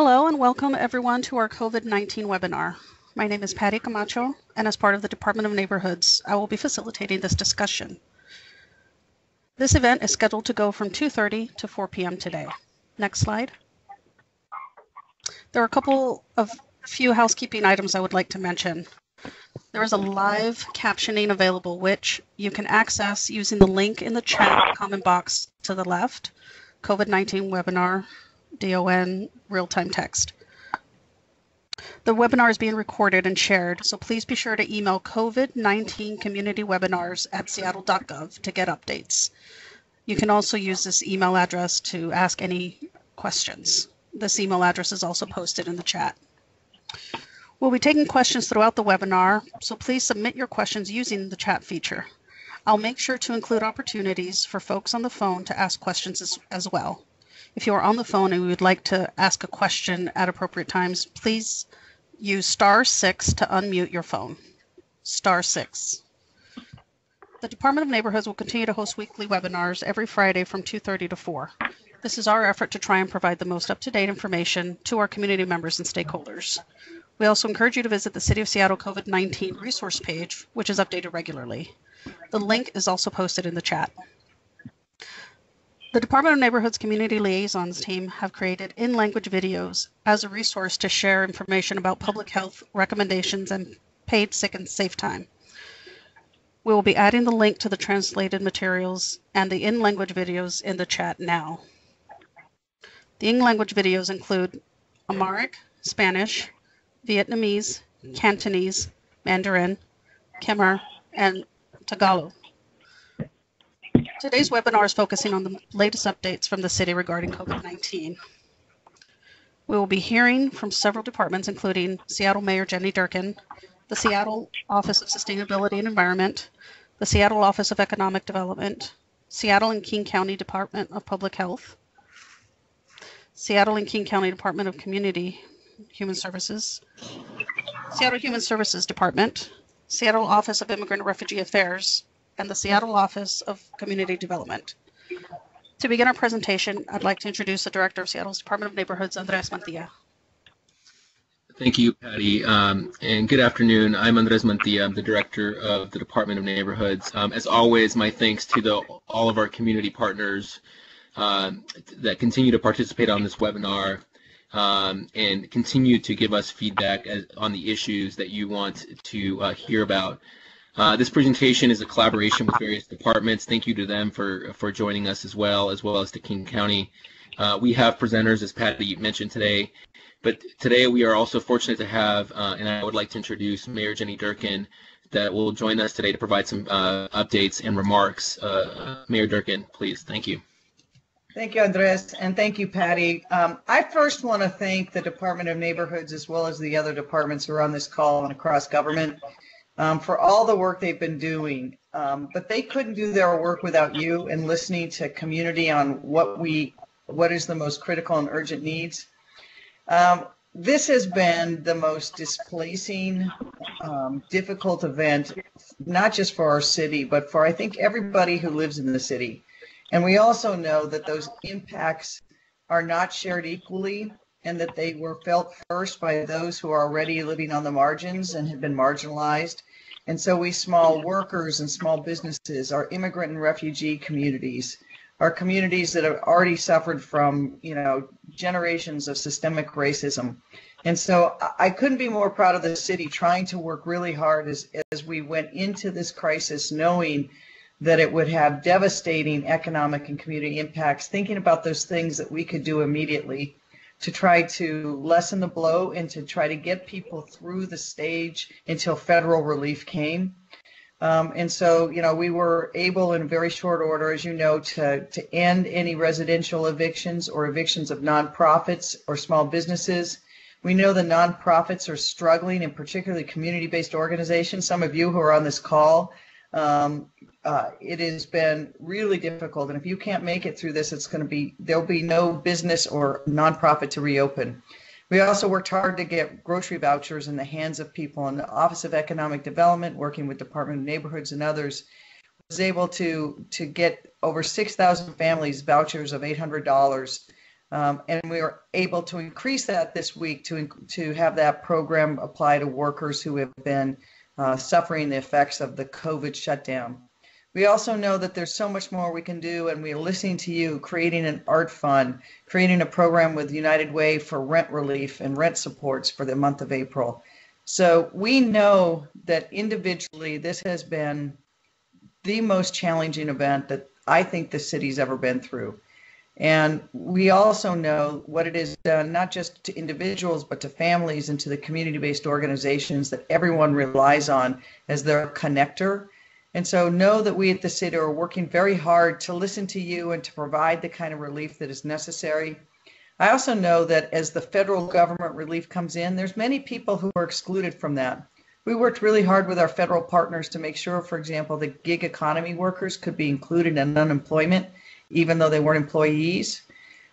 Hello and welcome everyone to our COVID-19 webinar. My name is Patty Camacho and as part of the Department of Neighborhoods, I will be facilitating this discussion. This event is scheduled to go from 2.30 to 4 p.m. today. Next slide. There are a couple of few housekeeping items I would like to mention. There is a live captioning available, which you can access using the link in the chat comment box to the left, COVID-19 webinar DON real-time text. The webinar is being recorded and shared, so please be sure to email COVID-19 community webinars at seattle.gov to get updates. You can also use this email address to ask any questions. This email address is also posted in the chat. We'll be taking questions throughout the webinar, so please submit your questions using the chat feature. I'll make sure to include opportunities for folks on the phone to ask questions as, as well. If you are on the phone and would like to ask a question at appropriate times, please use star six to unmute your phone. Star six. The Department of Neighborhoods will continue to host weekly webinars every Friday from 2.30 to 4. This is our effort to try and provide the most up-to-date information to our community members and stakeholders. We also encourage you to visit the City of Seattle COVID-19 resource page, which is updated regularly. The link is also posted in the chat. The Department of Neighborhoods Community Liaisons team have created in-language videos as a resource to share information about public health recommendations and paid sick and safe time. We will be adding the link to the translated materials and the in-language videos in the chat now. The in-language videos include Amharic, Spanish, Vietnamese, Cantonese, Mandarin, Khmer, and Tagalog. Today's webinar is focusing on the latest updates from the city regarding COVID-19. We will be hearing from several departments, including Seattle Mayor Jenny Durkan, the Seattle Office of Sustainability and Environment, the Seattle Office of Economic Development, Seattle and King County Department of Public Health, Seattle and King County Department of Community Human Services, Seattle Human Services Department, Seattle Office of Immigrant and Refugee Affairs, and the Seattle Office of Community Development. To begin our presentation, I'd like to introduce the Director of Seattle's Department of Neighborhoods, Andres Mantilla. Thank you, Patty, um, and good afternoon. I'm Andres Mantilla. I'm the Director of the Department of Neighborhoods. Um, as always, my thanks to the, all of our community partners um, that continue to participate on this webinar um, and continue to give us feedback as, on the issues that you want to uh, hear about. Uh, this presentation is a collaboration with various departments. Thank you to them for, for joining us as well, as well as to King County. Uh, we have presenters, as Patty mentioned today, but today we are also fortunate to have, uh, and I would like to introduce Mayor Jenny Durkan that will join us today to provide some uh, updates and remarks. Uh, Mayor Durkan, please. Thank you. Thank you, Andres, and thank you, Patty. Um, I first want to thank the Department of Neighborhoods as well as the other departments who are on this call and across government um, for all the work they've been doing. Um, but they couldn't do their work without you and listening to community on what we, what is the most critical and urgent needs. Um, this has been the most displacing, um, difficult event, not just for our city, but for I think everybody who lives in the city. And we also know that those impacts are not shared equally and that they were felt first by those who are already living on the margins and have been marginalized. And so we small workers and small businesses, our immigrant and refugee communities, our communities that have already suffered from, you know, generations of systemic racism. And so I couldn't be more proud of the city trying to work really hard as, as we went into this crisis, knowing that it would have devastating economic and community impacts, thinking about those things that we could do immediately to try to lessen the blow and to try to get people through the stage until federal relief came. Um, and so, you know, we were able in very short order, as you know, to, to end any residential evictions or evictions of nonprofits or small businesses. We know the nonprofits are struggling, and particularly community-based organizations. Some of you who are on this call um, uh, it has been really difficult. And if you can't make it through this, it's going to be, there'll be no business or nonprofit to reopen. We also worked hard to get grocery vouchers in the hands of people. And the Office of Economic Development, working with Department of Neighborhoods and others, was able to to get over 6,000 families vouchers of $800 Um, and we were able to increase that this week to, to have that program apply to workers who have been uh, suffering the effects of the COVID shutdown. We also know that there's so much more we can do, and we're listening to you, creating an art fund, creating a program with United Way for rent relief and rent supports for the month of April. So we know that individually, this has been the most challenging event that I think the city's ever been through. And we also know what it has done, not just to individuals, but to families and to the community based organizations that everyone relies on as their connector. And so know that we at the city are working very hard to listen to you and to provide the kind of relief that is necessary. I also know that as the federal government relief comes in, there's many people who are excluded from that. We worked really hard with our federal partners to make sure, for example, the gig economy workers could be included in unemployment even though they weren't employees.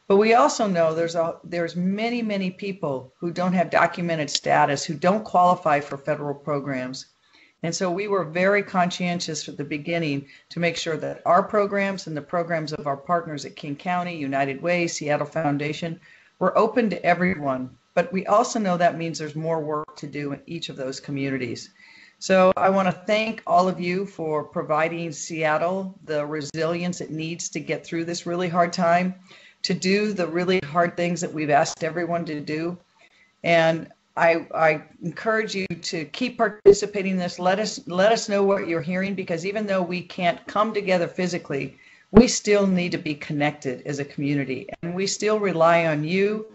But we also know there's a, there's many many people who don't have documented status who don't qualify for federal programs. And so we were very conscientious at the beginning to make sure that our programs and the programs of our partners at King County, United Way, Seattle Foundation were open to everyone. But we also know that means there's more work to do in each of those communities. So I want to thank all of you for providing Seattle the resilience it needs to get through this really hard time, to do the really hard things that we've asked everyone to do. And I, I encourage you to keep participating in this. Let us let us know what you're hearing because even though we can't come together physically, we still need to be connected as a community, and we still rely on you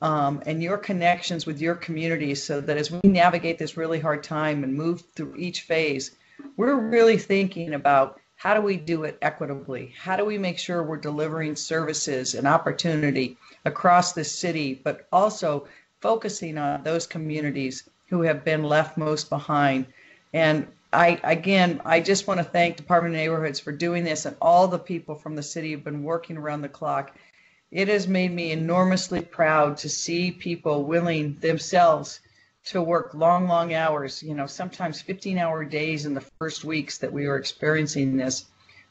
um, and your connections with your community so that as we navigate this really hard time and move through each phase, we're really thinking about how do we do it equitably? How do we make sure we're delivering services and opportunity across the city, but also focusing on those communities who have been left most behind? And I, again, I just want to thank Department of Neighborhoods for doing this and all the people from the city have been working around the clock it has made me enormously proud to see people willing themselves to work long, long hours, you know, sometimes 15 hour days in the first weeks that we were experiencing this,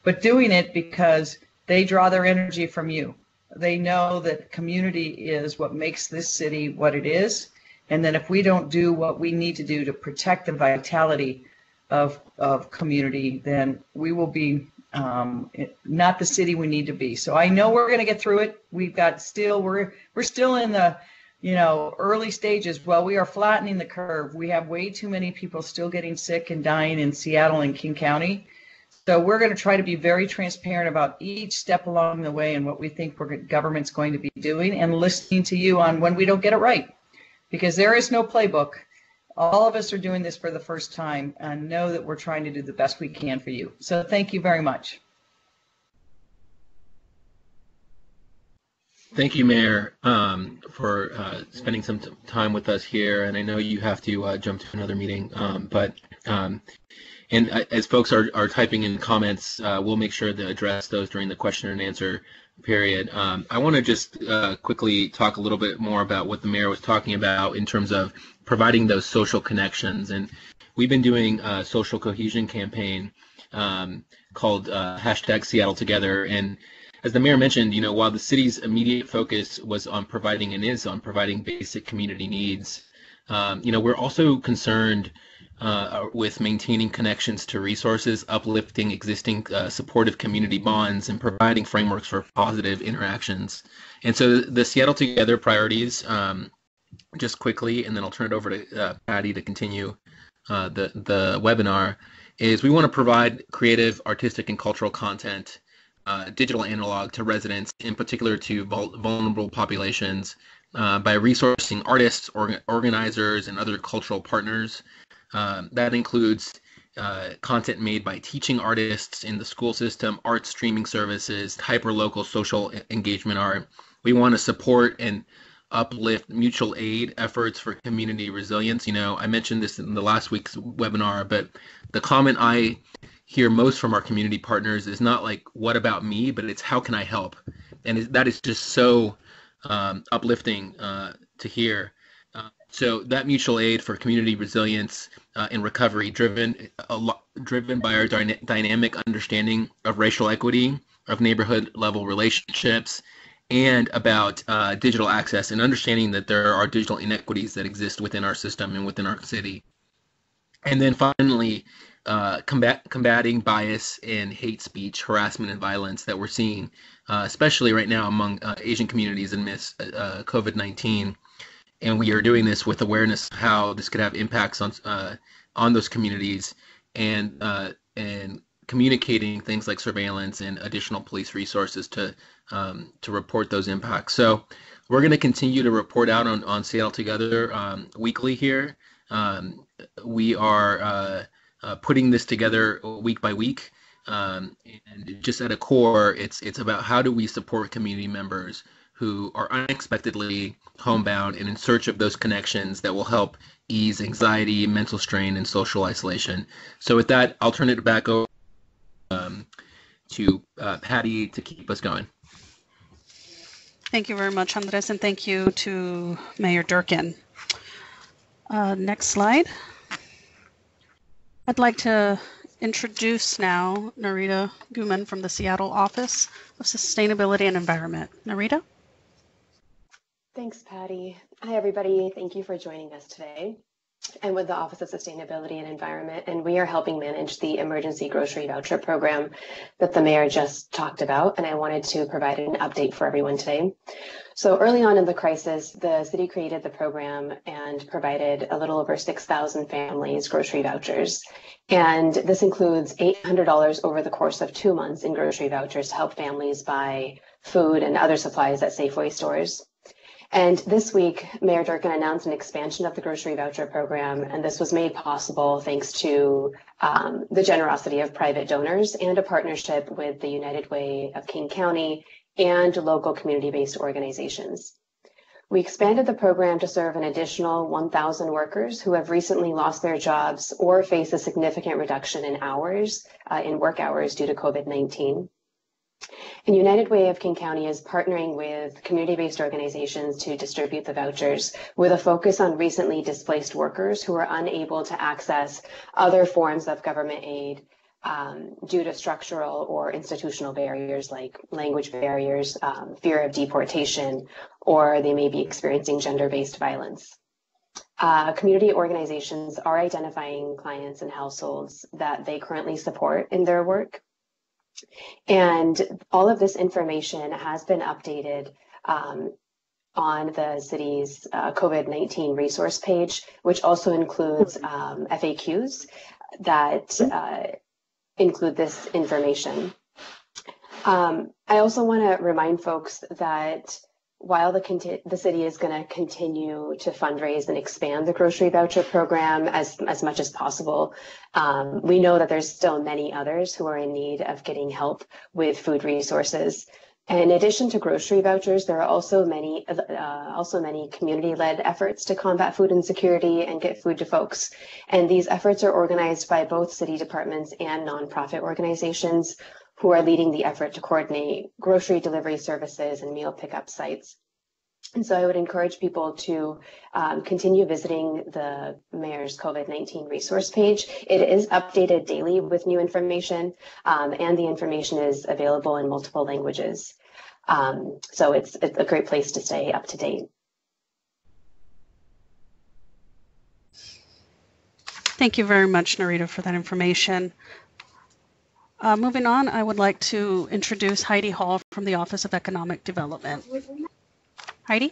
but doing it because they draw their energy from you. They know that community is what makes this city what it is. And then if we don't do what we need to do to protect the vitality of, of community, then we will be um, not the city we need to be. So I know we're going to get through it. We've got still we're we're still in the you know early stages. Well, we are flattening the curve. We have way too many people still getting sick and dying in Seattle and King County. So we're going to try to be very transparent about each step along the way and what we think we're, government's going to be doing and listening to you on when we don't get it right. Because there is no playbook all of us are doing this for the first time and know that we're trying to do the best we can for you. So thank you very much. Thank you, Mayor, um, for uh, spending some time with us here. And I know you have to uh, jump to another meeting, um, but um, and as folks are, are typing in comments, uh, we'll make sure to address those during the question and answer period. Um, I want to just uh, quickly talk a little bit more about what the mayor was talking about in terms of providing those social connections. And we've been doing a social cohesion campaign um, called uh, hashtag Seattle Together. And as the mayor mentioned, you know, while the city's immediate focus was on providing and is on providing basic community needs, um, you know, we're also concerned uh, with maintaining connections to resources, uplifting existing uh, supportive community bonds, and providing frameworks for positive interactions. And so the Seattle Together priorities, um, just quickly, and then I'll turn it over to uh, Patty to continue uh, the, the webinar, is we want to provide creative, artistic, and cultural content, uh, digital analog to residents, in particular to vul- vulnerable populations, uh, by resourcing artists, or- organizers, and other cultural partners um, that includes uh, content made by teaching artists in the school system, art streaming services, hyper-local social engagement art. We want to support and uplift mutual aid efforts for community resilience. You know, I mentioned this in the last week's webinar, but the comment I hear most from our community partners is not like, what about me, but it's how can I help? And that is just so um, uplifting uh, to hear. Uh, so that mutual aid for community resilience uh, and recovery, driven lot, driven by our dyna- dynamic understanding of racial equity, of neighborhood level relationships, and about uh, digital access and understanding that there are digital inequities that exist within our system and within our city. And then finally, uh, combat, combating bias and hate speech, harassment, and violence that we're seeing, uh, especially right now among uh, Asian communities amidst uh, COVID 19. And we are doing this with awareness of how this could have impacts on uh, on those communities and and communicating things like surveillance and additional police resources to um, to report those impacts. So we're going to continue to report out on, on Seattle Together um, weekly here. Um, we are uh, uh, putting this together week by week. Um, and just at a core, it's it's about how do we support community members who are unexpectedly homebound and in search of those connections that will help ease anxiety, mental strain, and social isolation. So with that, I'll turn it back over um, to uh, Patty to keep us going. Thank you very much, Andres, and thank you to Mayor Durkan. Uh, next slide. I'd like to introduce now Narita Guman from the Seattle Office of Sustainability and Environment. Narita? Thanks, Patty. Hi, everybody. Thank you for joining us today and with the Office of Sustainability and Environment, and we are helping manage the emergency grocery voucher program that the mayor just talked about, and I wanted to provide an update for everyone today. So early on in the crisis, the city created the program and provided a little over 6,000 families grocery vouchers. And this includes $800 over the course of two months in grocery vouchers to help families buy food and other supplies at Safeway stores. And this week, Mayor Durkan announced an expansion of the grocery voucher program, and this was made possible thanks to um, the generosity of private donors and a partnership with the United Way of King County and local community-based organizations. We expanded the program to serve an additional 1,000 workers who have recently lost their jobs or face a significant reduction in hours, uh, in work hours due to COVID-19. And United Way of King County is partnering with community-based organizations to distribute the vouchers with a focus on recently displaced workers who are unable to access other forms of government aid um, due to structural or institutional barriers like language barriers, um, fear of deportation, or they may be experiencing gender-based violence. Uh, community organizations are identifying clients and households that they currently support in their work and all of this information has been updated um, on the city's uh, COVID 19 resource page, which also includes um, FAQs that uh, include this information. Um, I also want to remind folks that while the, the city is going to continue to fundraise and expand the grocery voucher program as, as much as possible, um, we know that there's still many others who are in need of getting help with food resources. And in addition to grocery vouchers, there are also many uh, also many community-led efforts to combat food insecurity and get food to folks. And these efforts are organized by both city departments and nonprofit organizations who are leading the effort to coordinate grocery delivery services and meal pickup sites. And so I would encourage people to um, continue visiting the mayor's COVID-19 resource page. It is updated daily with new information, um, and the information is available in multiple languages. Um, so it's, it's a great place to stay up to date. Thank you very much, Narita, for that information. Uh, moving on, I would like to introduce Heidi Hall from the Office of Economic Development. Heidi?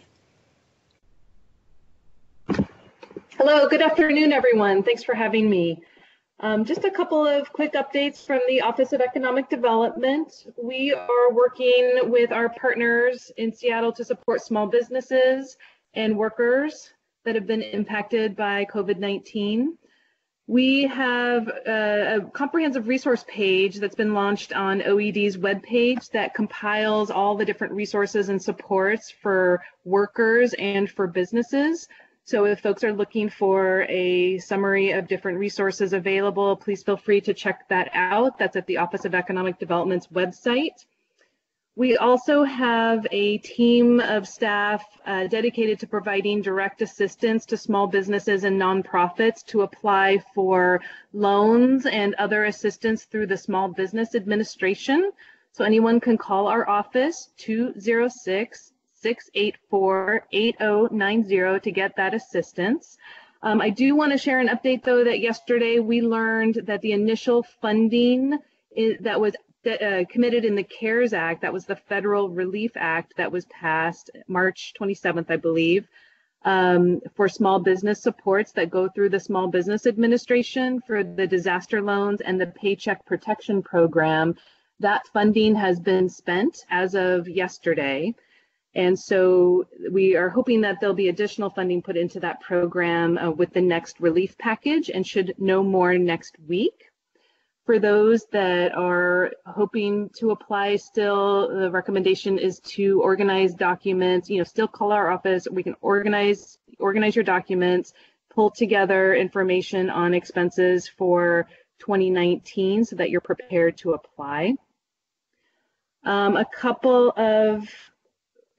Hello, good afternoon, everyone. Thanks for having me. Um, just a couple of quick updates from the Office of Economic Development. We are working with our partners in Seattle to support small businesses and workers that have been impacted by COVID-19. We have a, a, comprehensive resource page that's been launched on OED's webpage that compiles all the different resources and supports for workers and for businesses. So if folks are looking for a summary of different resources available, please feel free to check that out. That's at the Office of Economic Development's website. We also have a team of staff uh, dedicated to providing direct assistance to small businesses and nonprofits to apply for loans and other assistance through the Small Business Administration. So anyone can call our office 206 684 8090 to get that assistance. Um, I do want to share an update though that yesterday we learned that the initial funding is, that was uh, committed in the CARES Act, that was the Federal Relief Act that was passed March 27th, I believe, um, for small business supports that go through the Small Business Administration for the disaster loans and the Paycheck Protection Program. That funding has been spent as of yesterday. And so we are hoping that there'll be additional funding put into that program uh, with the next relief package and should know more next week. For those that are hoping to apply still, the recommendation is to organize documents, you know, still call our office. We can organize organize your documents, pull together information on expenses for 2019 so that you're prepared to apply. Um, a couple of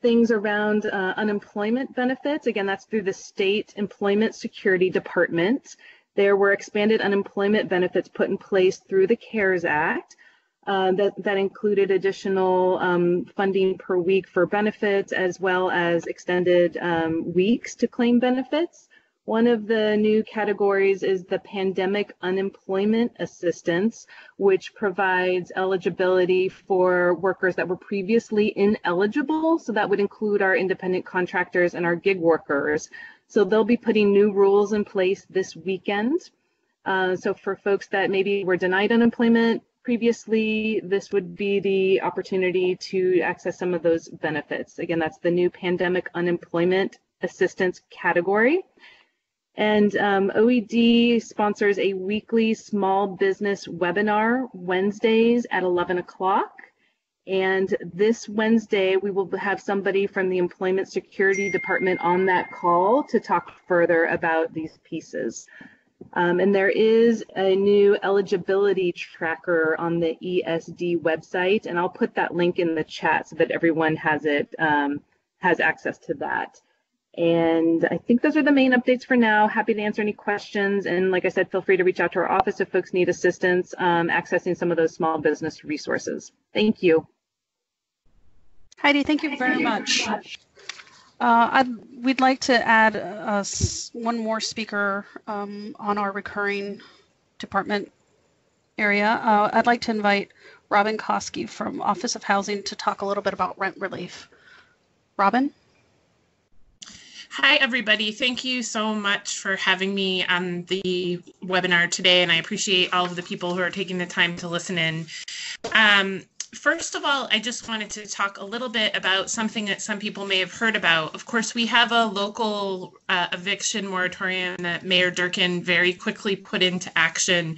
things around uh, unemployment benefits. Again, that's through the State Employment Security Department. There were expanded unemployment benefits put in place through the CARES Act. Uh, that, that included additional um, funding per week for benefits as well as extended um, weeks to claim benefits. One of the new categories is the Pandemic Unemployment Assistance, which provides eligibility for workers that were previously ineligible. So that would include our independent contractors and our gig workers. So they'll be putting new rules in place this weekend. Uh, so for folks that maybe were denied unemployment previously, this would be the opportunity to access some of those benefits. Again, that's the new Pandemic Unemployment Assistance category. And um, OED sponsors a weekly small business webinar Wednesdays at 11 o'clock. And this Wednesday, we will have somebody from the Employment Security Department on that call to talk further about these pieces. Um, and there is a new eligibility tracker on the ESD website, and I'll put that link in the chat so that everyone has it um, has access to that. And I think those are the main updates for now. Happy to answer any questions. And like I said, feel free to reach out to our office if folks need assistance um, accessing some of those small business resources. Thank you. Heidi, thank you very much. Uh, we'd like to add uh, one more speaker um, on our recurring department area. Uh, I'd like to invite Robin Koskey from Office of Housing to talk a little bit about rent relief. Robin? Hi, everybody. Thank you so much for having me on the webinar today, and I appreciate all of the people who are taking the time to listen in. Um, first of all, I just wanted to talk a little bit about something that some people may have heard about. Of course, we have a local uh, eviction moratorium that Mayor Durkan very quickly put into action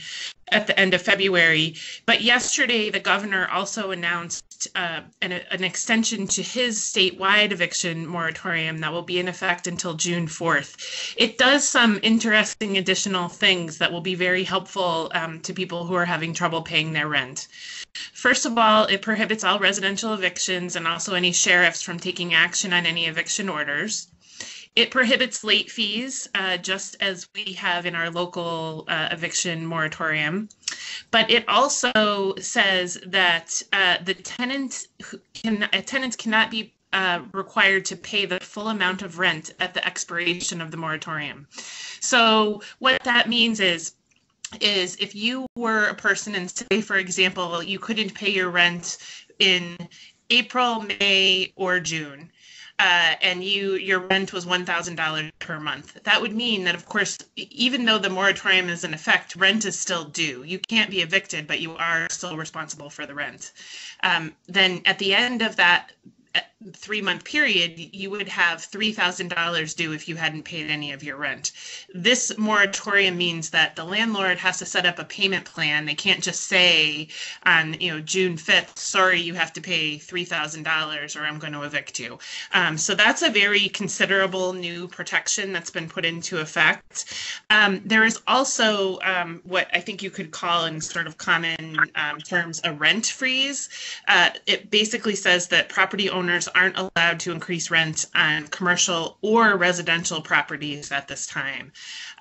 at the end of February. But yesterday, the governor also announced uh, an, an, extension to his statewide eviction moratorium that will be in effect until June 4th. It does some interesting additional things that will be very helpful um, to people who are having trouble paying their rent. First of all, it prohibits all residential evictions and also any sheriffs from taking action on any eviction orders. It prohibits late fees, uh, just as we have in our local uh, eviction moratorium. But it also says that uh, the tenant can a tenant cannot be uh, required to pay the full amount of rent at the expiration of the moratorium. So what that means is is if you were a person and say for example you couldn't pay your rent in April, May, or June, uh, and you your rent was one thousand dollars per month. That would mean that, of course, even though the moratorium is in effect, rent is still due. You can't be evicted, but you are still responsible for the rent. Um, then at the end of that three month period, you would have $3,000 due if you hadn't paid any of your rent. This moratorium means that the landlord has to set up a payment plan. They can't just say on you know June 5th, sorry, you have to pay $3,000 or I'm going to evict you. Um, so that's a very considerable new protection that's been put into effect. Um, there is also um, what I think you could call in sort of common um, terms a rent freeze. Uh, it basically says that property owners aren't allowed to increase rent on commercial or residential properties at this time.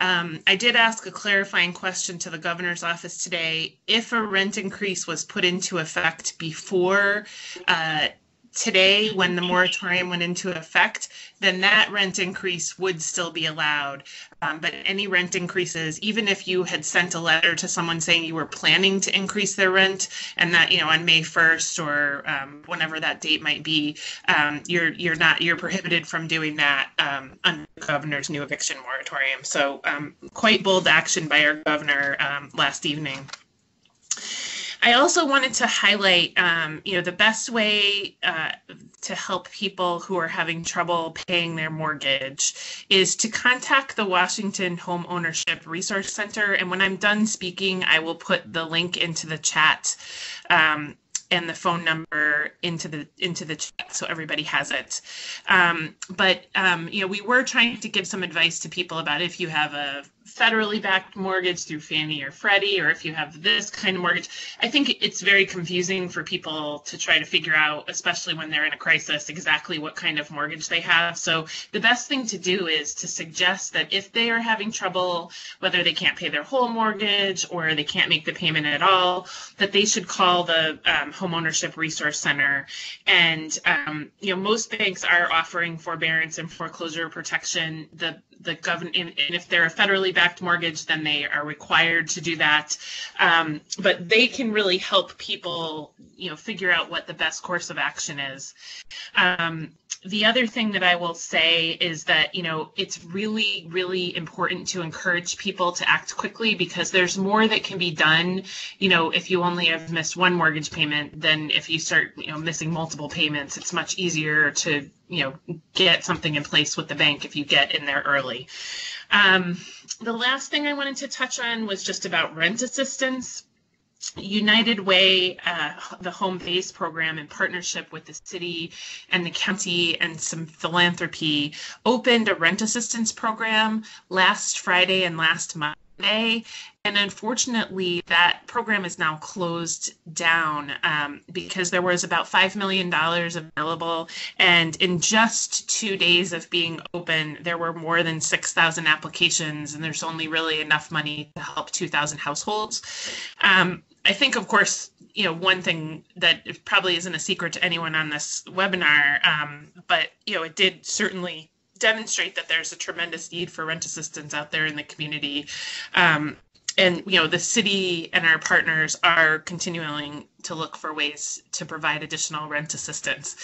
Um, I did ask a clarifying question to the governor's office today. If a rent increase was put into effect before uh, today when the moratorium went into effect, then that rent increase would still be allowed. Um, but any rent increases, even if you had sent a letter to someone saying you were planning to increase their rent, and that you know on May 1st or um, whenever that date might be, um, you're you're not you're prohibited from doing that um, under the governor's new eviction moratorium. So um, quite bold action by our governor um, last evening. I also wanted to highlight, um, you know, the best way uh, to help people who are having trouble paying their mortgage is to contact the Washington Home Ownership Resource Center. And when I'm done speaking, I will put the link into the chat. Um, and the phone number into the into the chat so everybody has it. Um, but um, you know, we were trying to give some advice to people about if you have a federally backed mortgage through Fannie or Freddie, or if you have this kind of mortgage. I think it's very confusing for people to try to figure out, especially when they're in a crisis, exactly what kind of mortgage they have. So the best thing to do is to suggest that if they are having trouble, whether they can't pay their whole mortgage or they can't make the payment at all, that they should call the um, Homeownership Resource Center. And um, you know, most banks are offering forbearance and foreclosure protection. The the government, and if they're a federally backed mortgage, then they are required to do that. Um, but they can really help people, you know, figure out what the best course of action is. Um, the other thing that I will say is that, you know, it's really, really important to encourage people to act quickly because there's more that can be done, you know, if you only have missed one mortgage payment than if you start, you know, missing multiple payments. It's much easier to, you know, get something in place with the bank if you get in there early. Um, the last thing I wanted to touch on was just about rent assistance. United Way, uh, the home base program in partnership with the city and the county and some philanthropy, opened a rent assistance program last Friday and last Monday. And unfortunately, that program is now closed down um, because there was about $5 million available. And in just two days of being open, there were more than 6,000 applications, and there's only really enough money to help 2,000 households. Um, I think, of course, you know, one thing that probably isn't a secret to anyone on this webinar, um, but, you know, it did certainly demonstrate that there's a tremendous need for rent assistance out there in the community. Um, and you know the city and our partners are continuing to look for ways to provide additional rent assistance.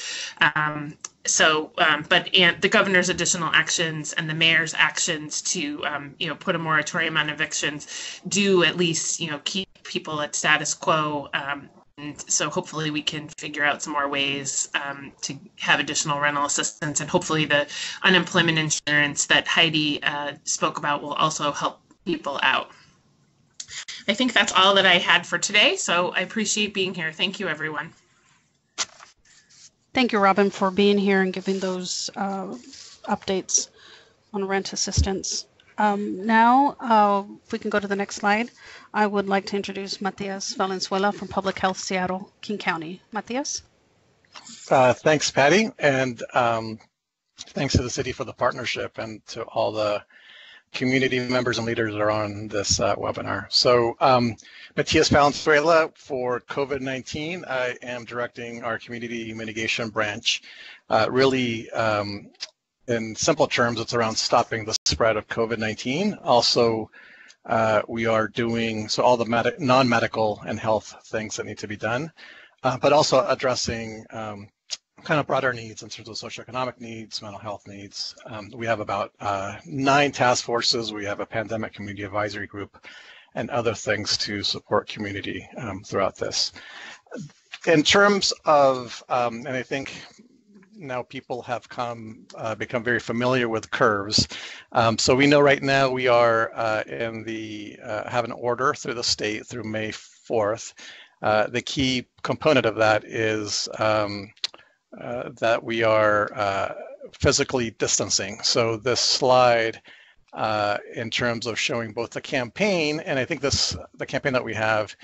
Um, so um, but and the governor's additional actions and the mayor's actions to um, you know put a moratorium on evictions do at least you know keep people at status quo um, and so hopefully we can figure out some more ways um, to have additional rental assistance and hopefully the unemployment insurance that heidi uh, spoke about will also help people out I think that's all that I had for today. So I appreciate being here. Thank you, everyone. Thank you, Robin, for being here and giving those uh, updates on rent assistance. Um, now, uh, if we can go to the next slide, I would like to introduce Matias Valenzuela from Public Health Seattle, King County. Matias? Uh, thanks, Patty, and um, thanks to the city for the partnership and to all the community members and leaders that are on this uh, webinar. So um, Matias Valenzuela for COVID-19, I am directing our community mitigation branch. Uh, really, um, in simple terms, it's around stopping the spread of COVID-19. Also, uh, we are doing so all the non-medical and health things that need to be done, uh, but also addressing um, kind of broader needs in terms of socioeconomic needs, mental health needs. Um, we have about uh, nine task forces. We have a pandemic community advisory group and other things to support community um, throughout this. In terms of, um, and I think now people have come uh, become very familiar with curves. Um, so we know right now we are uh, in the uh, have an order through the state through May 4th. Uh, the key component of that is um, uh, that we are uh, physically distancing. So this slide, uh, in terms of showing both the campaign and I think this the campaign that we have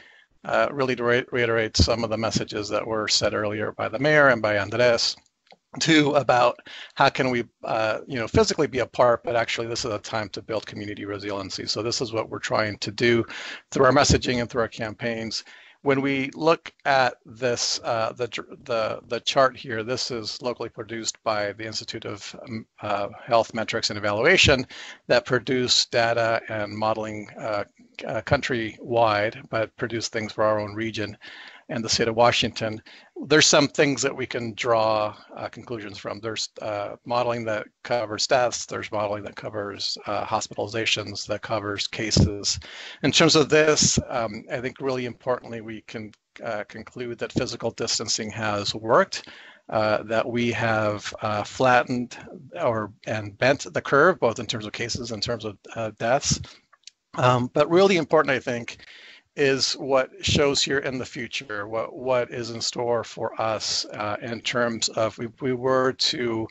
uh, really reiterates some of the messages that were said earlier by the mayor and by Andres. Two, about how can we, uh, you know, physically be apart, but actually this is a time to build community resiliency. So this is what we're trying to do through our messaging and through our campaigns. When we look at this, uh, the, the, the chart here, this is locally produced by the Institute of um, uh, Health Metrics and Evaluation that produce data and modeling uh, uh, country-wide, but produce things for our own region and the state of Washington, there's some things that we can draw uh, conclusions from. There's uh, modeling that covers deaths, there's modeling that covers uh, hospitalizations, that covers cases. In terms of this, um, I think really importantly, we can uh, conclude that physical distancing has worked. Uh, that we have uh, flattened or and bent the curve, both in terms of cases and in terms of deaths. Um, but really important, I think, is what shows here in the future, what what is in store for us uh, in terms of if we were to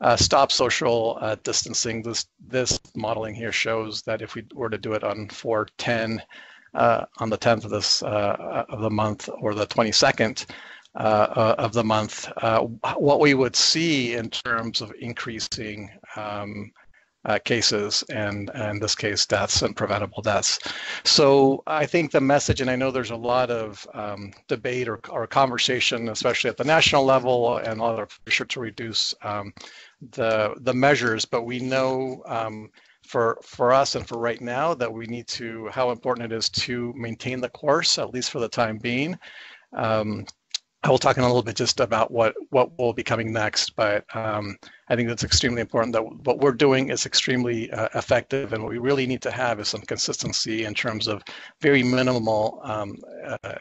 uh, stop social uh, distancing. This this modeling here shows that if we were to do it on 410 uh, on the 10th of this uh, of the month or the 22nd. Uh, of the month, what we would see in terms of increasing um, uh, cases and, and in this case deaths and preventable deaths. So I think the message, and I know there's a lot of um, debate or, or conversation, especially at the national level and of pressure to reduce um, the, the measures, but we know um, for for us and for right now that we need to how important it is to maintain the course at least for the time being um, I will talk in a little bit just about what what will be coming next, but um, I think that's extremely important. That what we're doing is extremely uh, effective, and what we really need to have is some consistency in terms of very minimal um, uh,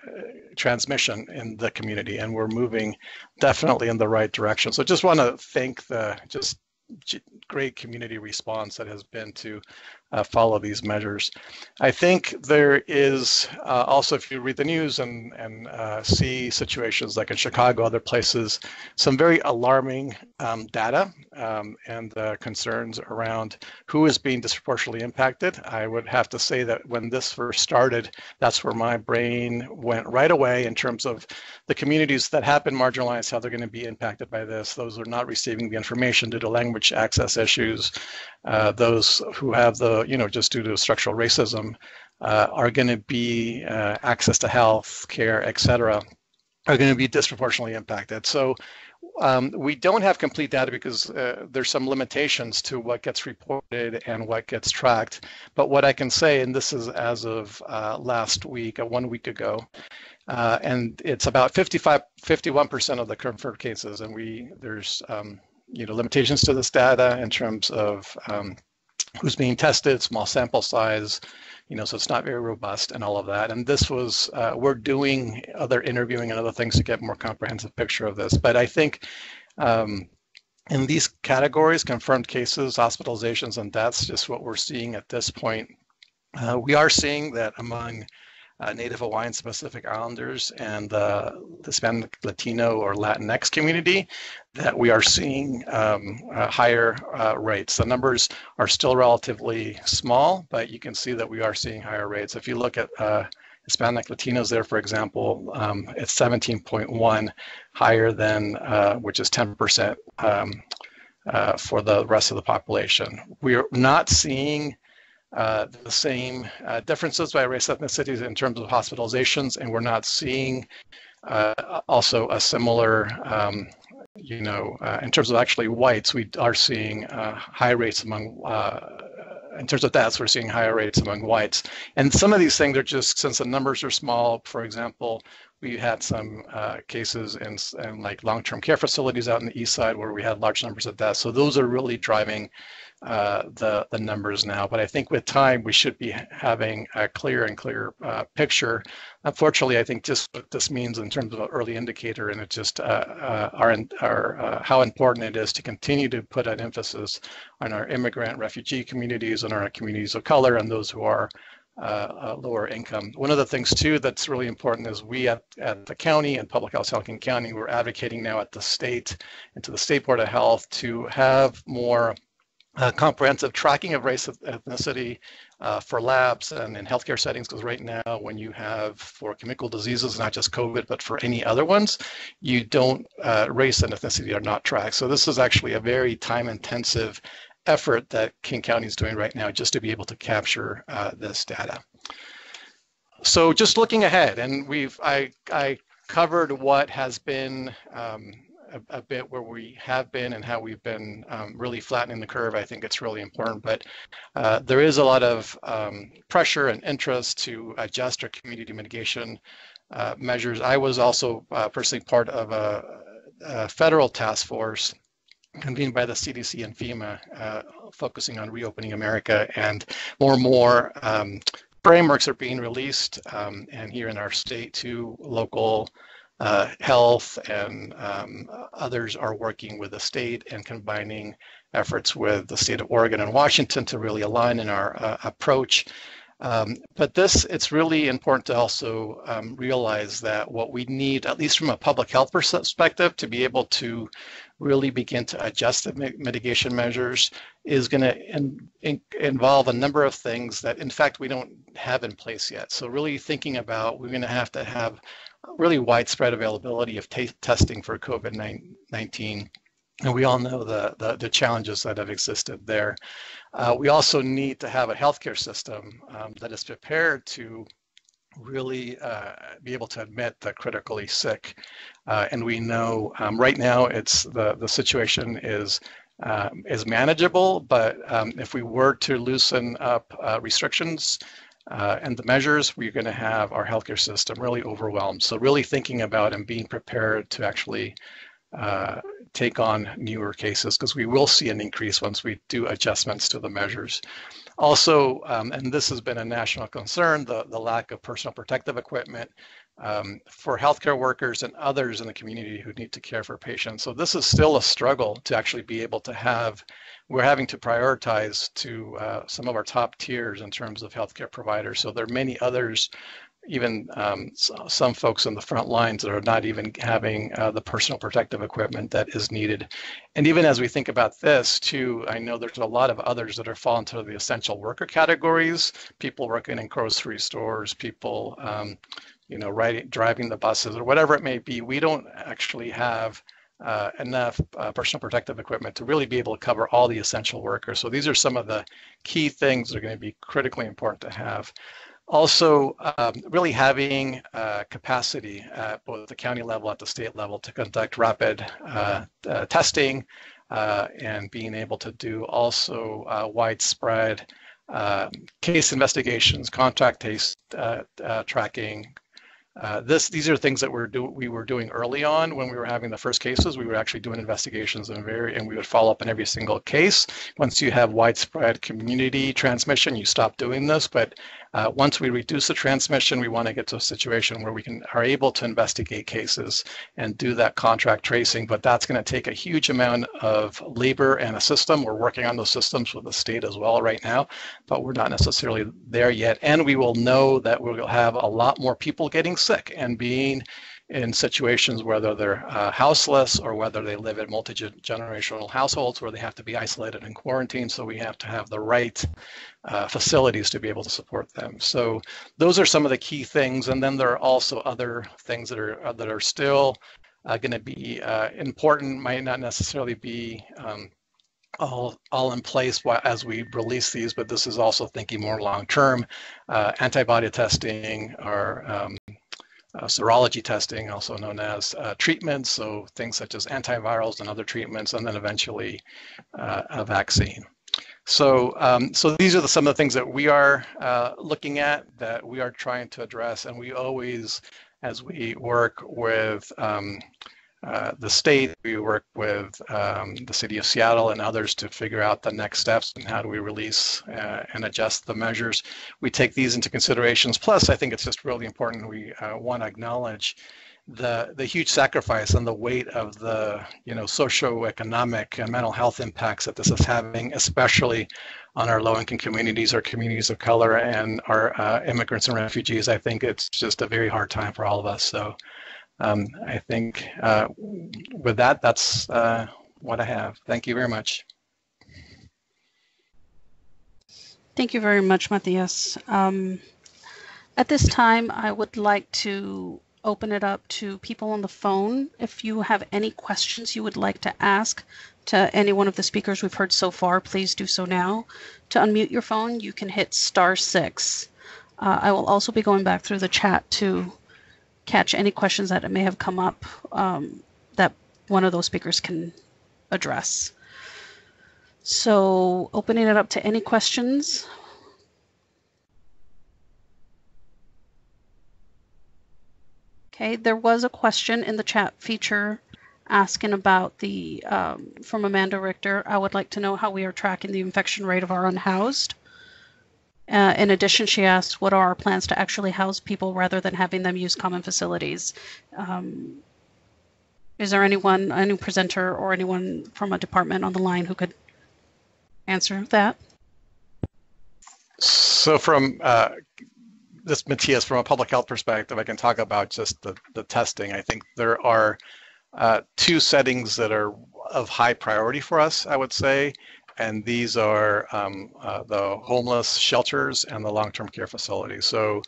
transmission in the community, and we're moving definitely in the right direction. So, just want to thank the just great community response that has been to uh, follow these measures. I think there is uh, also, if you read the news and, and uh, see situations like in Chicago, other places, some very alarming um, data um, and concerns around who is being disproportionately impacted. I would have to say that when this first started, that's where my brain went right away in terms of the communities that have been marginalized, how they're going to be impacted by this. Those are not receiving the information due to language access issues. Uh, those who have the you know, just due to structural racism, uh, are going to be uh, access to health care, et cetera, are going to be disproportionately impacted. So um, we don't have complete data because uh, there's some limitations to what gets reported and what gets tracked. But what I can say, and this is as of uh, last week, uh, one week ago, uh, and it's about 55, 51% of the confirmed cases, and we there's um, you know limitations to this data in terms of um, who's being tested, small sample size, you know, so it's not very robust and all of that. And this was, uh, we're doing other interviewing and other things to get more comprehensive picture of this. But I think um, in these categories, confirmed cases, hospitalizations, and deaths, just what we're seeing at this point, uh, we are seeing that among uh, Native Hawaiian Pacific Islanders and the Hispanic Latino or Latinx community that we are seeing um, uh, higher uh, rates. The numbers are still relatively small, but you can see that we are seeing higher rates. If you look at uh, Hispanic Latinos there, for example, um, it's 17.1 higher than, uh, which is 10% um, uh, for the rest of the population. We're not seeing uh, the same uh, differences by race ethnicities in terms of hospitalizations, and we're not seeing uh, also a similar, um, you know, uh, in terms of actually whites, we are seeing uh, high rates among, in terms of deaths, we're seeing higher rates among whites. And some of these things are just, since the numbers are small, for example, we had some uh, cases in, in like long-term care facilities out in the east side where we had large numbers of deaths. So those are really driving uh, the, the numbers now. But I think with time, we should be having a clear and clear uh, picture. Unfortunately, I think just what this means in terms of an early indicator, and it's just uh, uh our, our uh, how important it is to continue to put an emphasis on our immigrant refugee communities and our communities of color and those who are uh, lower income. One of the things too that's really important is we at, at the county and Public Health Elkin County, we're advocating now at the state and to the State Board of Health to have more uh, comprehensive tracking of race ethnicity uh, for labs and in healthcare settings because right now when you have for chemical diseases not just covid but for any other ones you don't uh, race and ethnicity are not tracked. So this is actually a very time intensive effort that king county is doing right now just to be able to capture uh, this data. So just looking ahead and we've i i covered what has been um, a, a, bit where we have been and how we've been um, really flattening the curve. I think it's really important. But uh, there is a lot of um, pressure and interest to adjust our community mitigation uh, measures. I was also uh, personally part of a, a, federal task force convened by the CDC and FEMA, uh, focusing on reopening America, and more and more. Um, frameworks are being released um, and here in our state to local uh, health and um, others are working with the state and combining efforts with the state of Oregon and Washington to really align in our uh, approach. Um, but this, it's really important to also um, realize that what we need, at least from a public health perspective, to be able to really begin to adjust the mitigation measures is going to in, in, involve a number of things that, in fact, we don't have in place yet. So really thinking about, we're going to have to have really widespread availability of testing for COVID-19. And we all know the, the, the, challenges that have existed there. Uh, we also need to have a healthcare system um, that is prepared to really uh, be able to admit the critically sick. Uh, and we know um, right now it's the, the situation is um, is manageable, but um, if we were to loosen up uh, restrictions, uh, and the measures, we're going to have our healthcare system really overwhelmed. So really thinking about and being prepared to actually uh, take on newer cases because we will see an increase once we do adjustments to the measures. Also, um, and this has been a national concern, the, the lack of personal protective equipment um, for healthcare workers and others in the community who need to care for patients. So this is still a struggle to actually be able to have we're having to prioritize to uh, some of our top tiers in terms of healthcare providers. So there are many others, even um, some folks on the front lines that are not even having uh, the personal protective equipment that is needed. And even as we think about this too, I know there's a lot of others that are fall into the essential worker categories, people working in grocery stores, people um, you know, riding, driving the buses or whatever it may be. We don't actually have uh, enough uh, personal protective equipment to really be able to cover all the essential workers. So these are some of the key things that are going to be critically important to have. Also, um, really having uh, capacity at both the county level, at the state level, to conduct rapid uh, uh, testing uh, and being able to do also widespread case investigations, contact case tracking, uh, this, these are things that we're do, we were doing early on when we were having the first cases. We were actually doing investigations and very, and we would follow up on every single case. Once you have widespread community transmission, you stop doing this. But uh, once we reduce the transmission, we want to get to a situation where we can are able to investigate cases and do that contact tracing. But that's going to take a huge amount of labor and a system. We're working on those systems with the state as well right now, but we're not necessarily there yet. And we will know that we'll have a lot more people getting sick and being in situations whether they're uh, houseless or whether they live in multi-generational households where they have to be isolated and quarantined. So we have to have the right uh, facilities to be able to support them. So those are some of the key things. And then there are also other things that are uh, that are still uh, going to be uh, important, might not necessarily be um, all, all in place as we release these, but this is also thinking more long term. Uh, antibody testing or um, uh, serology testing, also known as uh, treatments, so things such as antivirals and other treatments, and then eventually uh, a vaccine. So, um, so these are the, some of the things that we are uh, looking at, that we are trying to address, and we always, as we work with um, uh, the state. We work with um, the city of Seattle and others to figure out the next steps and how do we release uh, and adjust the measures. We take these into considerations. Plus, I think it's just really important. We uh, want to acknowledge the the huge sacrifice and the weight of the you know socioeconomic and mental health impacts that this is having, especially on our low-income communities, our communities of color, and our uh, immigrants and refugees. I think it's just a very hard time for all of us. So um, I think uh, with that, that's uh, what I have. Thank you very much. Thank you very much, Matthias. Um, at this time, I would like to open it up to people on the phone. If you have any questions you would like to ask to any one of the speakers we've heard so far, please do so now. To unmute your phone, you can hit star six. Uh, I will also be going back through the chat to catch any questions that may have come up um, that one of those speakers can address. So opening it up to any questions. Okay, there was a question in the chat feature asking about the, um, from Amanda Richter, I would like to know how we are tracking the infection rate of our unhoused. Uh, in addition, she asked, what are our plans to actually house people rather than having them use common facilities? Um, is there anyone, any presenter or anyone from a department on the line who could answer that? So from uh, this Matthias, from a public health perspective, I can talk about just the, the testing. I think there are uh, two settings that are of high priority for us, I would say, and these are um, uh, the homeless shelters and the long-term care facilities. So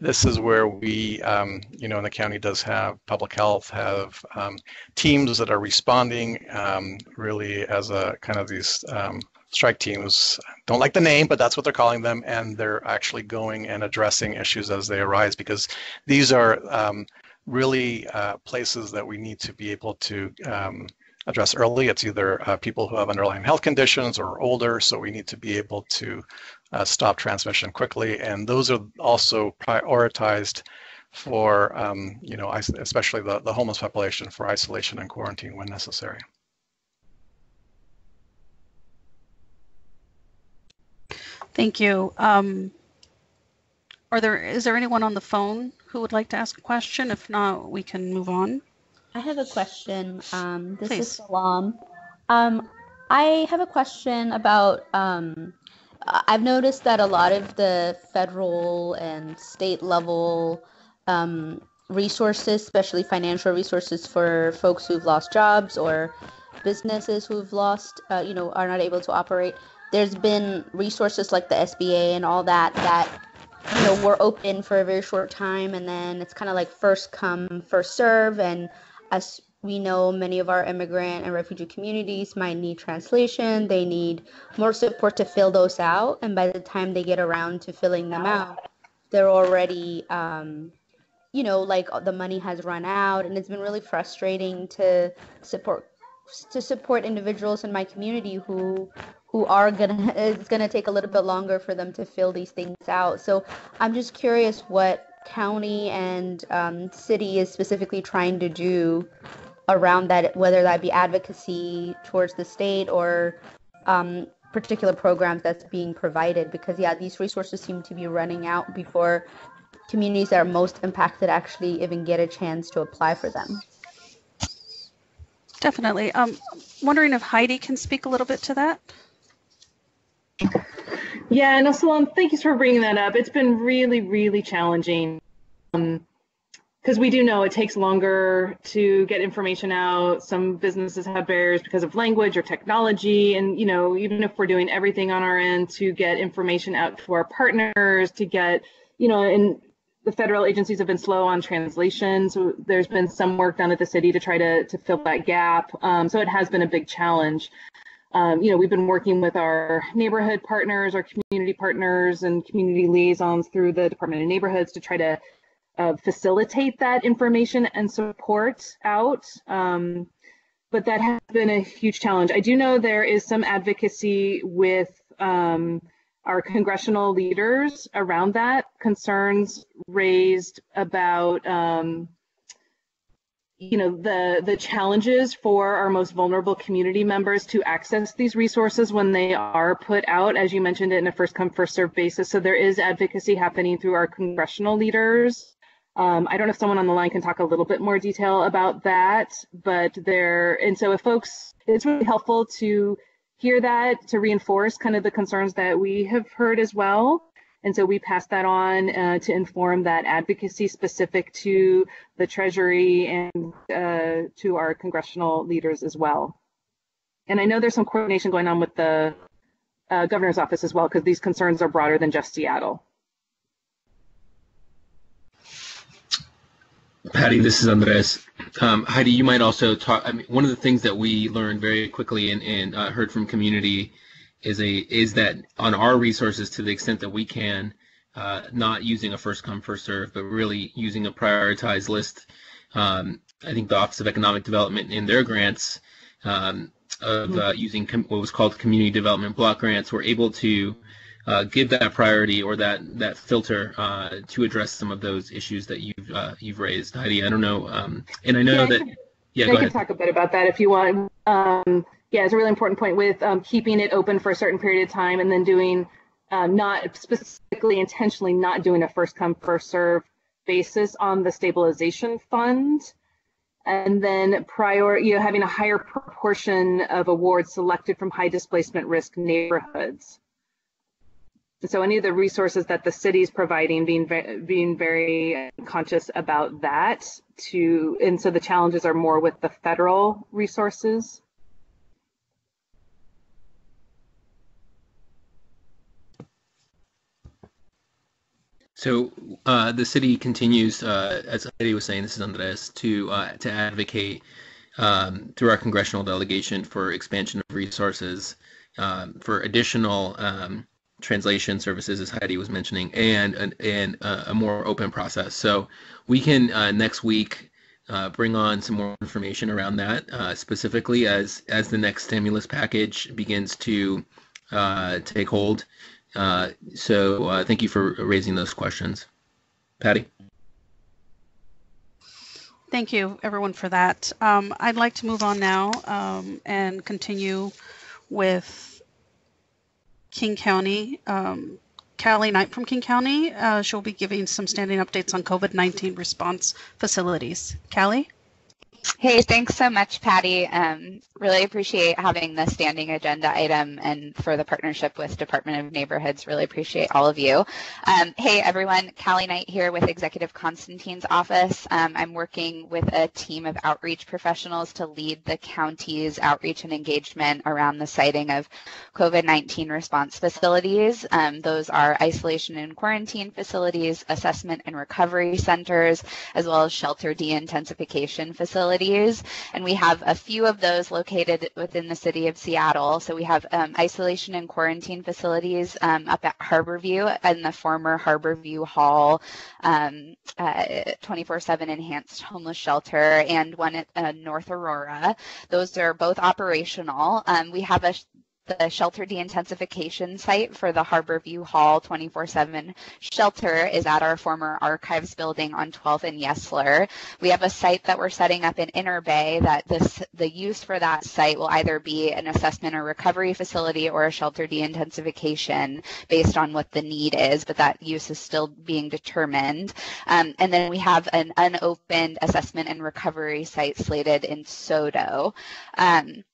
this is where we, um, you know, in the county does have public health, have um, teams that are responding um, really as a kind of these um, strike teams don't like the name, but that's what they're calling them, and they're actually going and addressing issues as they arise because these are um, really uh, places that we need to be able to um, address early. It's either uh, people who have underlying health conditions or older, so we need to be able to uh, stop transmission quickly, and those are also prioritized for, um, you know, especially the, the homeless population for isolation and quarantine when necessary. Thank you. Um, are there is there anyone on the phone who would like to ask a question? If not, we can move on. I have a question. Um, this Please. is Salam. Um, I have a question about. Um, I've noticed that a lot of the federal and state level um, resources, especially financial resources for folks who've lost jobs or businesses who've lost, uh, you know, are not able to operate, there's been resources like the SBA and all that that you know were open for a very short time and then it's kind of like first come first serve and as we know many of our immigrant and refugee communities might need translation. They need more support to fill those out. And by the time they get around to filling them out they're already um, you know like the money has run out. And it's been really frustrating to support to support individuals in my community who who are gonna it's gonna take a little bit longer for them to fill these things out. So I'm just curious what county and um, city is specifically trying to do around that, whether that be advocacy towards the state or um, particular programs that's being provided. Because yeah, these resources seem to be running out before communities that are most impacted actually even get a chance to apply for them. Definitely. Um, wondering if Heidi can speak a little bit to that. Yeah, no, Salam, thank you for bringing that up. It's been really, really challenging because um, we do know it takes longer to get information out. Some businesses have barriers because of language or technology. And, you know, even if we're doing everything on our end to get information out to our partners, to get, you know, and the federal agencies have been slow on translation. So there's been some work done at the city to try to, to fill that gap. Um, so it has been a big challenge um, you know, we've been working with our neighborhood partners, our community partners, and community liaisons through the Department of Neighborhoods to try to uh, facilitate that information and support out. Um, but that has been a huge challenge. I do know there is some advocacy with um, our congressional leaders around that, concerns raised about um, you know the the challenges for our most vulnerable community members to access these resources when they are put out as you mentioned it in a first come first serve basis. So there is advocacy happening through our congressional leaders. Um, i don't know if someone on the line can talk a little bit more detail about that but there and so if folks it's really helpful to hear that to reinforce kind of the concerns that we have heard as well and so we pass that on uh, to inform that advocacy specific to the Treasury and uh, to our congressional leaders as well. And I know there's some coordination going on with the uh, governor's office as well, because these concerns are broader than just Seattle. Patty, this is Andres. Um, Heidi, you might also talk. I mean, one of the things that we learned very quickly and, and uh, heard from community is a is that on our resources, to the extent that we can, uh, not using a first come first serve, but really using a prioritized list. Um, I think the Office of Economic Development in their grants um, of uh, using com- what was called community development block grants were able to uh, give that priority or that that filter uh, to address some of those issues that you've uh, you've raised, Heidi. I don't know, um, and I know Yeah, I that. can- Yeah, I can ahead. talk a bit about that if you want. Um, yeah, it's a really important point with um, keeping it open for a certain period of time and then doing um, not specifically intentionally not doing a first come first serve basis on the stabilization fund. And then prior you know having a higher proportion of awards selected from high displacement risk neighborhoods. So any of the resources that the city is providing being being very conscious about that to and so the challenges are more with the federal resources So uh, the city continues, uh, as Heidi was saying, this is Andres, to uh, to advocate um, through our congressional delegation for expansion of resources um, for additional um, translation services, as Heidi was mentioning, and and, and uh, a more open process. So we can uh, next week uh, bring on some more information around that, specifically as as the next stimulus package begins to take hold. Uh, so uh, thank you for raising those questions. Patty? Thank you, everyone, for that. Um, I'd like to move on now um, and continue with King County. Um, Callie Knight from King County. Uh, she'll be giving some standing updates on COVID 19 response facilities. Callie? Hey, thanks so much, Patty. Um, really appreciate having the standing agenda item and for the partnership with Department of Neighborhoods. Really appreciate all of you. Um, hey, everyone. Callie Knight here with Executive Constantine's office. Um, I'm working with a team of outreach professionals to lead the county's outreach and engagement around the siting of COVID-19 response facilities. Um, those are isolation and quarantine facilities, assessment and recovery centers, as well as shelter de-intensification facilities. And we have a few of those located within the city of Seattle. So we have um, isolation and quarantine facilities um, up at Harborview and the former Harborview Hall um, uh, 24-7 enhanced homeless shelter and one at uh, North Aurora. Those are both operational. Um, we have a the shelter de-intensification site for the Harborview Hall 24-7 shelter is at our former archives building on 12th and Yesler. We have a site that we're setting up in Interbay that this, the use for that site will either be an assessment or recovery facility or a shelter de-intensification based on what the need is, but that use is still being determined. Um, and then we have an unopened assessment and recovery site slated in Sodo. Um,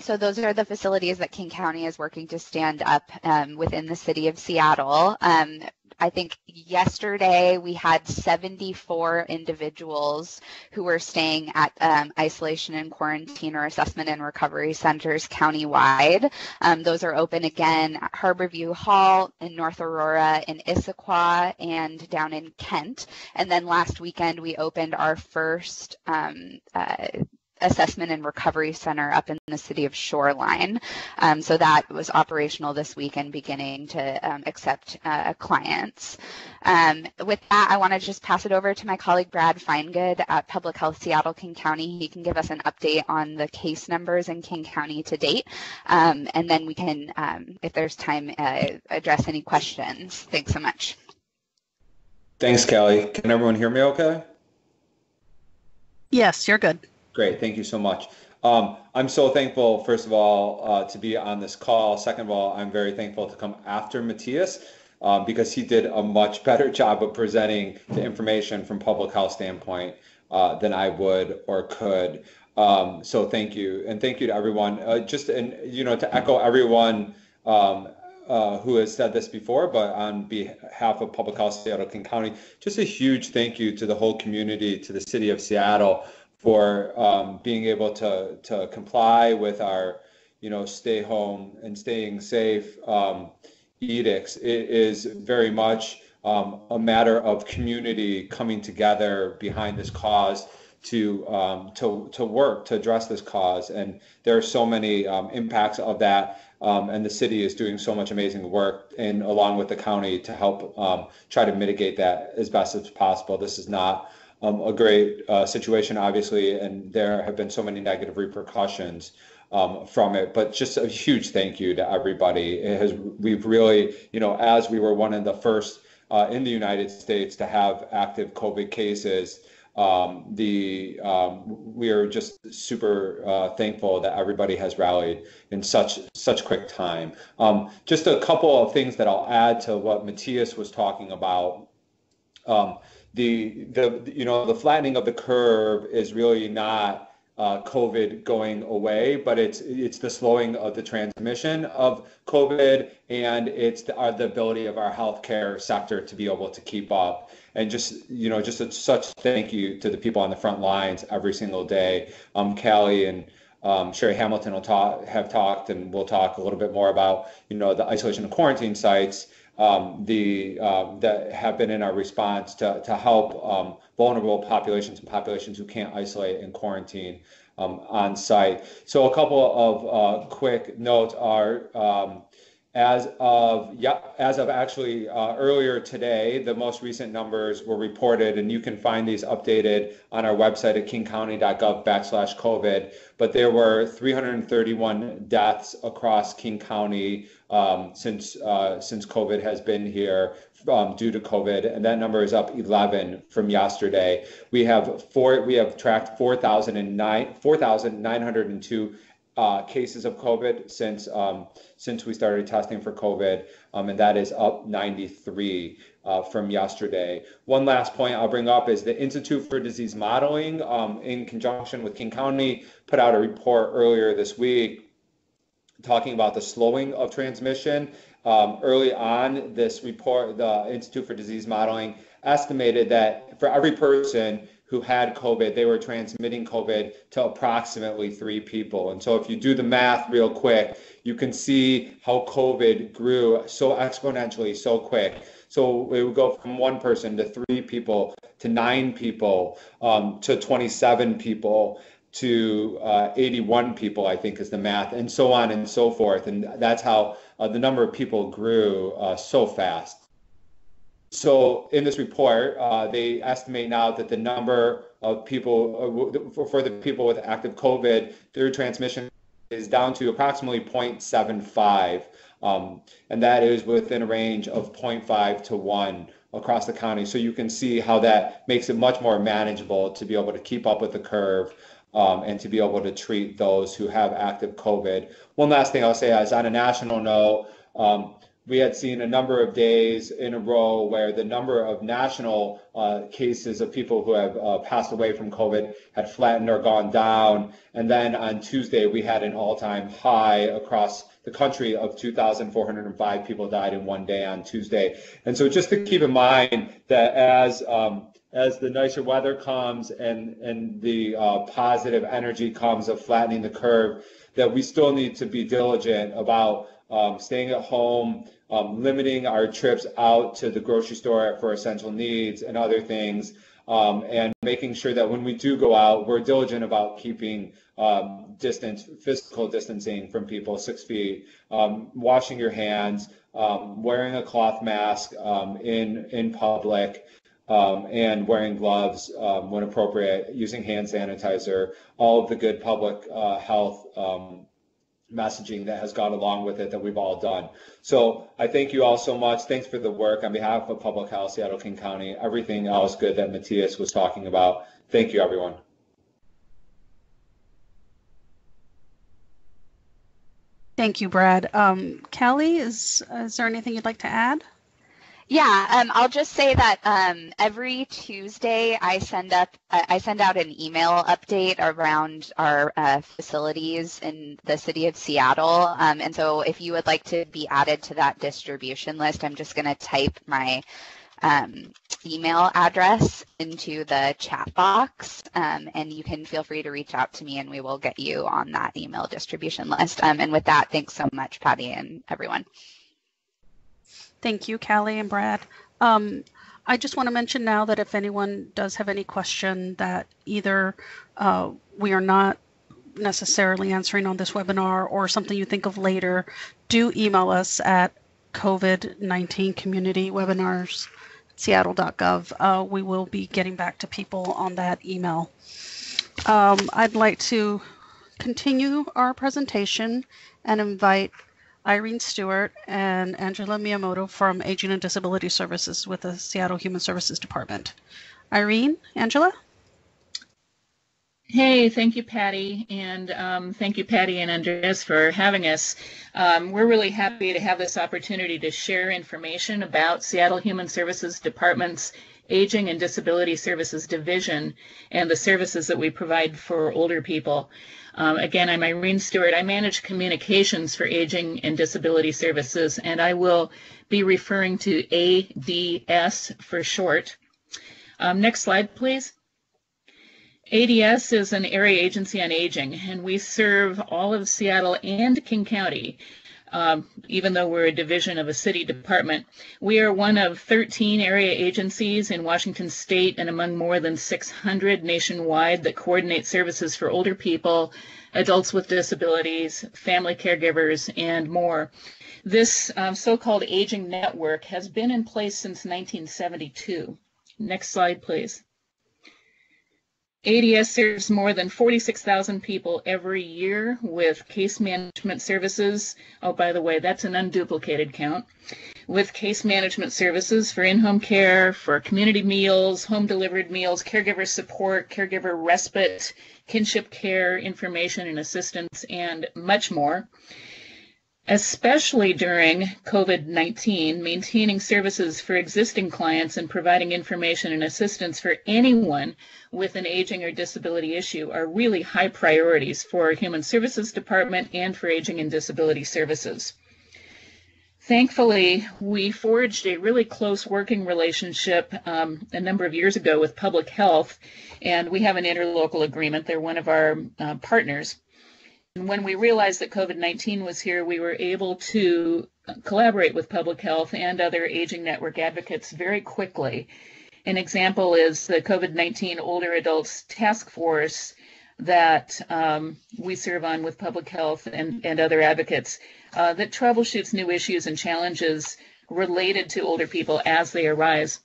so those are the facilities that King County is working to stand up um, within the city of Seattle. Um, I think yesterday we had 74 individuals who were staying at um, isolation and quarantine or assessment and recovery centers countywide. Um, those are open again at Harborview Hall in North Aurora, in Issaquah, and down in Kent. And then last weekend we opened our first um, uh, assessment and recovery center up in the city of Shoreline. Um, so that was operational this week and beginning to um, accept uh, clients. Um, with that, I want to just pass it over to my colleague Brad Finegood at Public Health Seattle King County. He can give us an update on the case numbers in King County to date, um, and then we can, um, if there's time, uh, address any questions. Thanks so much. Thanks, Kelly. Can everyone hear me okay? Yes, you're good. Great, thank you so much. Um, I'm so thankful, first of all, uh, to be on this call. Second of all, I'm very thankful to come after Matthias um, because he did a much better job of presenting the information from public health standpoint uh, than I would or could. Um, so thank you, and thank you to everyone. Uh, just and you know to echo everyone um, uh, who has said this before, but on behalf of Public Health Seattle King County, just a huge thank you to the whole community, to the city of Seattle for um, being able to to comply with our you know, stay home and staying safe um, edicts. It is very much um, a matter of community coming together behind this cause to um, to to work to address this cause. And there are so many um, impacts of that. Um, and the city is doing so much amazing work, and along with the county to help try to mitigate that as best as possible. This is not um, a great uh, situation, obviously, and there have been so many negative repercussions um, from it. But just a huge thank you to everybody. It has we've really, you know, as we were one of the first uh, in the United States to have active COVID cases. Um, the um, we are just super uh, thankful that everybody has rallied in such such quick time. Um, just a couple of things that I'll add to what Matthias was talking about. The the you know the flattening of the curve is really not uh, COVID going away, but it's it's the slowing of the transmission of COVID, and it's the, uh, the ability of our healthcare sector to be able to keep up. And just you know, just a, such thank you to the people on the front lines every single day. Um, Callie and um, Sherry Hamilton will talk have talked, and we'll talk a little bit more about you know the isolation and quarantine sites. Um, the um, that have been in our response to, to help um, vulnerable populations and populations who can't isolate and quarantine um, on site. So a couple of uh, quick notes are um, as of yeah, as of actually uh, earlier today, the most recent numbers were reported, and you can find these updated on our website at kingcounty.gov backslash COVID. But there were 331 deaths across King County um, since uh, since COVID has been here um, due to COVID, and that number is up 11 from yesterday. We have four. We have tracked 4,009 4,902 uh, cases of COVID since um, since we started testing for COVID, um, and that is up 93 uh, from yesterday. One last point I'll bring up is the Institute for Disease Modeling, um, in conjunction with King County, put out a report earlier this week talking about the slowing of transmission. Um, early on, this report, the Institute for Disease Modeling estimated that for every person who had COVID, they were transmitting COVID to approximately three people. And so if you do the math real quick, you can see how COVID grew so exponentially, so quick. So it would go from one person to three people to nine people um, to 27 people to uh, 81 people, I think is the math, and so on and so forth. And that's how uh, the number of people grew uh, so fast. So in this report, uh, they estimate now that the number of people uh, for, for the people with active COVID through transmission is down to approximately 0.75. Um, and that is within a range of 0.5 to 1 across the county. So you can see how that makes it much more manageable to be able to keep up with the curve um, and to be able to treat those who have active COVID. One last thing I'll say is on a national note, um, we had seen a number of days in a row where the number of national uh, cases of people who have uh, passed away from COVID had flattened or gone down. And then on Tuesday, we had an all time high across the country of 2,405 people died in one day on Tuesday. And so just to keep in mind that as um, as the nicer weather comes and and the uh, positive energy comes of flattening the curve, that we still need to be diligent about um, staying at home, um, limiting our trips out to the grocery store for essential needs and other things, um, and making sure that when we do go out, we're diligent about keeping um, distance, physical distancing from people, six feet, um, washing your hands, um, wearing a cloth mask in in public um, and wearing gloves um, when appropriate, using hand sanitizer, all of the good public uh, health um, messaging that has gone along with it that we've all done. So I thank you all so much. Thanks for the work on behalf of Public Health, Seattle King County, everything else good that Matthias was talking about. Thank you, everyone. Thank you, Brad. Um, Callie, is, is there anything you'd like to add? Yeah, um, I'll just say that um, every Tuesday I send up I send out an email update around our uh, facilities in the city of Seattle, um, and so if you would like to be added to that distribution list, I'm just going to type my um, email address into the chat box, um, and you can feel free to reach out to me, and we will get you on that email distribution list. Um, and with that, thanks so much, Patty, and everyone. Thank you, Callie and Brad. Um, I just want to mention now that if anyone does have any question that either uh, we are not necessarily answering on this webinar or something you think of later, do email us at COVID-19 community webinars seattle.gov. Uh, we will be getting back to people on that email. Um, I'd like to continue our presentation and invite Irene Stewart and Angela Miyamoto from Aging and Disability Services with the Seattle Human Services Department. Irene, Angela? Hey, thank you, Patty, and um, thank you, Patty and Andres, for having us. Um, we're really happy to have this opportunity to share information about Seattle Human Services Department's Aging and Disability Services Division and the services that we provide for older people. Um, again, I'm Irene Stewart. I manage communications for Aging and Disability Services, and I will be referring to ADS for short. Um, next slide, please. ADS is an area agency on aging, and we serve all of Seattle and King County. Um, even though we're a division of a city department, we are one of 13 area agencies in Washington state and among more than 600 nationwide that coordinate services for older people, adults with disabilities, family caregivers, and more. This um, so-called aging network has been in place since 1972. Next slide, please. ADS serves more than 46,000 people every year with case management services. Oh, by the way, that's an unduplicated count. With case management services for in-home care, for community meals, home delivered meals, caregiver support, caregiver respite, kinship care, information and assistance, and much more especially during COVID-19, maintaining services for existing clients and providing information and assistance for anyone with an aging or disability issue are really high priorities for our Human Services Department and for Aging and Disability Services. Thankfully, we forged a really close working relationship um, a number of years ago with Public Health, and we have an interlocal agreement. They're one of our uh, partners when we realized that COVID-19 was here, we were able to collaborate with public health and other aging network advocates very quickly. An example is the COVID-19 Older Adults Task Force that um, we serve on with public health and, and other advocates uh, that troubleshoots new issues and challenges related to older people as they arise.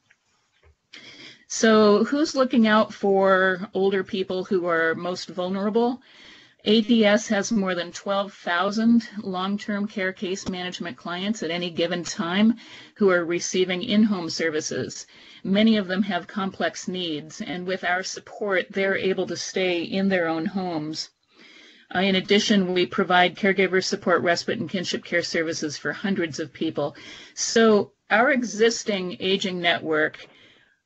So who's looking out for older people who are most vulnerable? ADS has more than 12,000 long-term care case management clients at any given time who are receiving in-home services. Many of them have complex needs, and with our support, they're able to stay in their own homes. Uh, in addition, we provide caregiver support, respite, and kinship care services for hundreds of people. So our existing aging network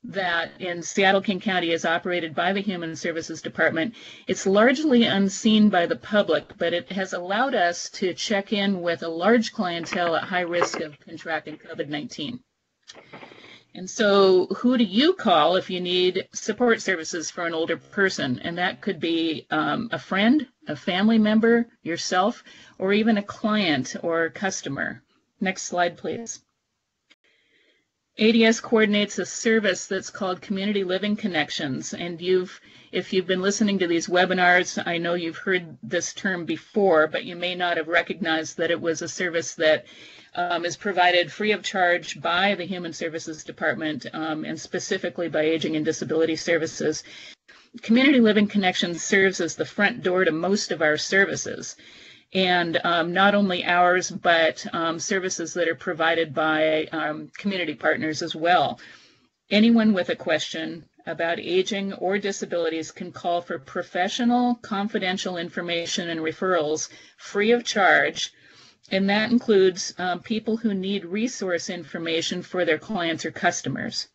that in Seattle King County is operated by the Human Services Department. It's largely unseen by the public, but it has allowed us to check in with a large clientele at high risk of contracting COVID-19. And so who do you call if you need support services for an older person? And that could be um, a friend, a family member, yourself, or even a client or customer. Next slide, please. ADS coordinates a service that's called Community Living Connections, and you've, if you've been listening to these webinars, I know you've heard this term before, but you may not have recognized that it was a service that um, is provided free of charge by the Human Services Department um, and specifically by Aging and Disability Services. Community Living Connections serves as the front door to most of our services and um, not only ours, but um, services that are provided by um, community partners as well. Anyone with a question about aging or disabilities can call for professional, confidential information and referrals free of charge. And that includes um, people who need resource information for their clients or customers.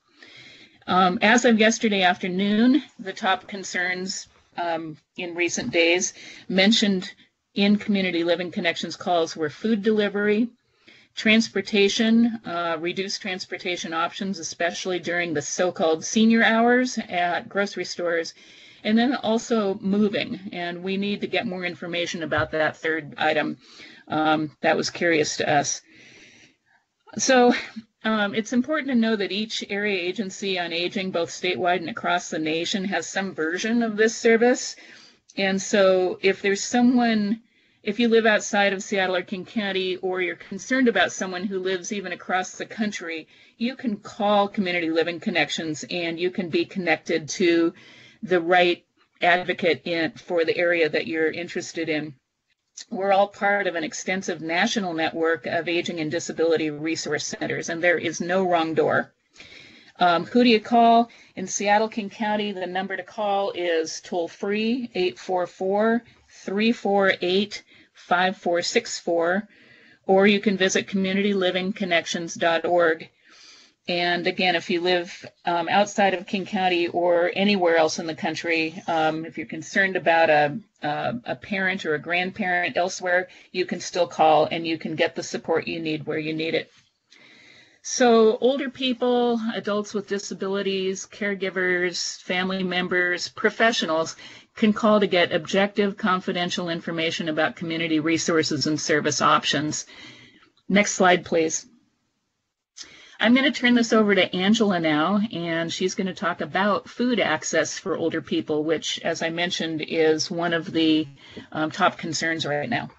Um, as of yesterday afternoon, the top concerns um, in recent days mentioned in community living connections calls were food delivery, Transportation, uh, reduced transportation options, especially during the so-called senior hours at grocery stores, and then also moving. And we need to get more information about that third item. Um, that was curious to us. So um, it's important to know that each area agency on aging, both statewide and across the nation, has some version of this service. And so if there's someone if you live outside of Seattle or King County, or you're concerned about someone who lives even across the country, you can call Community Living Connections and you can be connected to the right advocate in, for the area that you're interested in. We're all part of an extensive national network of aging and disability resource centers, and there is no wrong door. Um, who do you call? In Seattle, King County, the number to call is toll free 844 348 5464, or you can visit communitylivingconnections.org. And again, if you live um, outside of King County or anywhere else in the country, um, if you're concerned about a, a, a, parent or a grandparent elsewhere, you can still call and you can get the support you need where you need it. So, older people, adults with disabilities, caregivers, family members, professionals can call to get objective, confidential information about community resources and service options. Next slide, please. I'm going to turn this over to Angela now, and she's going to talk about food access for older people, which, as I mentioned, is one of the um, top concerns right now.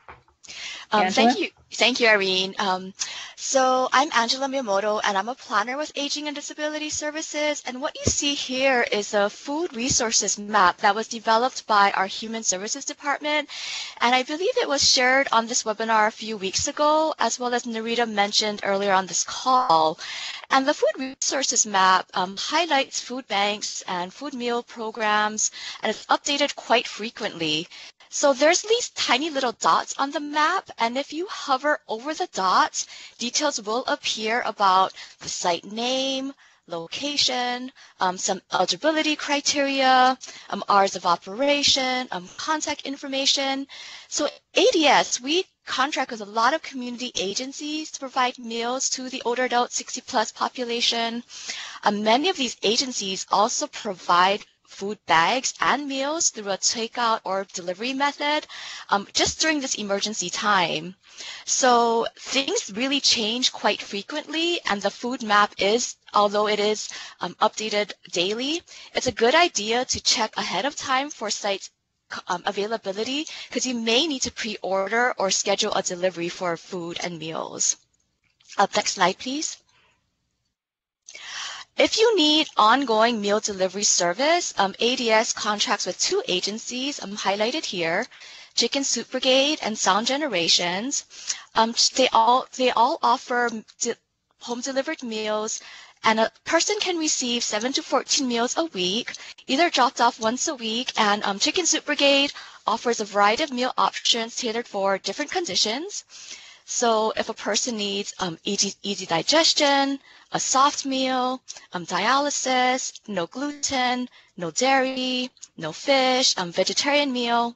Um, thank you. Thank you, Irene. Um, so I'm Angela Miyamoto, and I'm a planner with Aging and Disability Services. And what you see here is a food resources map that was developed by our Human Services Department. And I believe it was shared on this webinar a few weeks ago, as well as Narita mentioned earlier on this call. And the food resources map um, highlights food banks and food meal programs, and it's updated quite frequently. So there's these tiny little dots on the map, and if you hover over the dots, details will appear about the site name, location, um, some eligibility criteria, um, hours of operation, um, contact information. So ADS, we contract with a lot of community agencies to provide meals to the older adult 60 plus population. Um, many of these agencies also provide food bags and meals through a takeout or delivery method um, just during this emergency time. So things really change quite frequently and the food map is, although it is um, updated daily, it's a good idea to check ahead of time for sites um, availability because you may need to pre-order or schedule a delivery for food and meals. Uh, next slide, please. If you need ongoing meal delivery service, um, ADS contracts with two agencies um, highlighted here, Chicken Soup Brigade and Sound Generations. Um, they all they all offer de home delivered meals, and a person can receive seven to 14 meals a week, either dropped off once a week. And um, Chicken Soup Brigade offers a variety of meal options tailored for different conditions. So if a person needs um, easy, easy digestion, a soft meal, um, dialysis, no gluten, no dairy, no fish, um, vegetarian meal,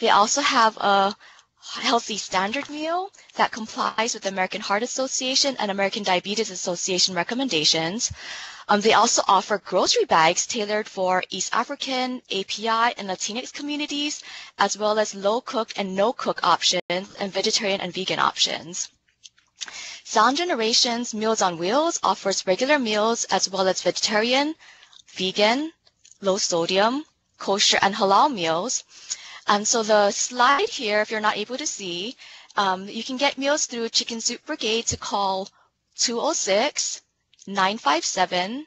they also have a healthy standard meal that complies with American Heart Association and American Diabetes Association recommendations. Um, they also offer grocery bags tailored for East African, API, and Latinx communities, as well as low cook and no cook options and vegetarian and vegan options. Sound Generations Meals on Wheels offers regular meals as well as vegetarian, vegan, low sodium, kosher, and halal meals. And so the slide here, if you're not able to see, um, you can get meals through Chicken Soup Brigade to call 206 957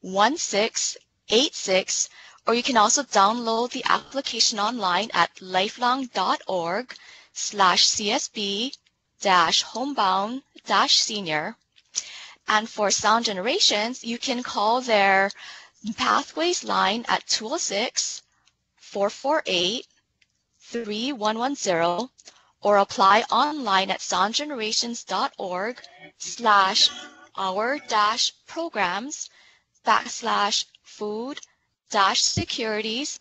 1686, or you can also download the application online at lifelong.org slash CSB dash homebound dash senior. And for sound generations, you can call their pathways line at 206 448 3110 or apply online at soundgenerations.org slash our dash programs backslash food dash securities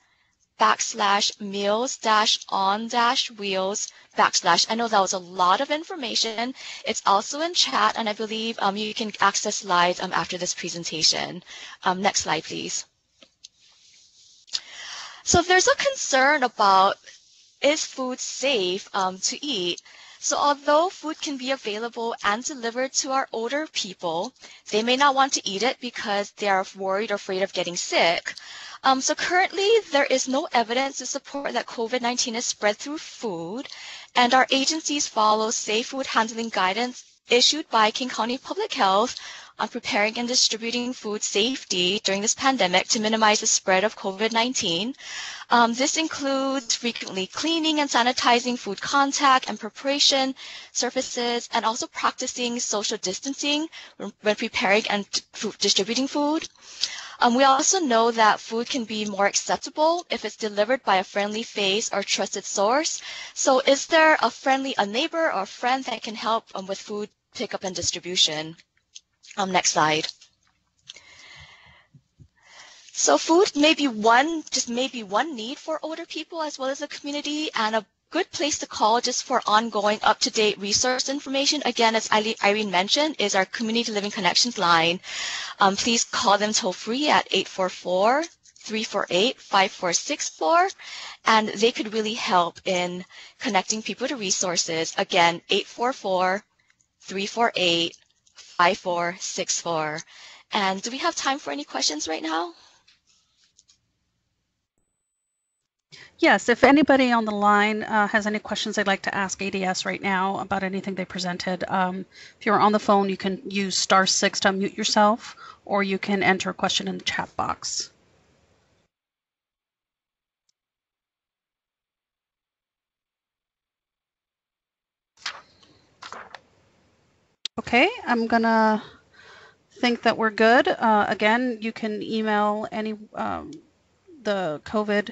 backslash meals dash on dash wheels backslash. I know that was a lot of information. It's also in chat, and I believe um, you can access slides um, after this presentation. Um, next slide, please. So if there's a concern about is food safe um, to eat, so although food can be available and delivered to our older people, they may not want to eat it because they are worried or afraid of getting sick. Um, so currently, there is no evidence to support that COVID-19 is spread through food, and our agencies follow safe food handling guidance issued by King County Public Health on preparing and distributing food safety during this pandemic to minimize the spread of COVID-19. Um, this includes frequently cleaning and sanitizing food contact and preparation surfaces, and also practicing social distancing when preparing and distributing food. Um, we also know that food can be more acceptable if it's delivered by a friendly face or trusted source. So is there a friendly, a neighbor or friend that can help um, with food pickup and distribution? Um, next slide. So food may be one, just maybe one need for older people as well as the community and a good place to call just for ongoing up-to-date resource information, again, as Irene mentioned, is our Community Living Connections line. Um, please call them toll-free at 844 348 5464, and they could really help in connecting people to resources. Again, 844 348 5464. And do we have time for any questions right now? Yes, if anybody on the line uh, has any questions they'd like to ask ADS right now about anything they presented, um, if you're on the phone, you can use star six to unmute yourself, or you can enter a question in the chat box. Okay, I'm gonna think that we're good. Uh, again, you can email any um, the COVID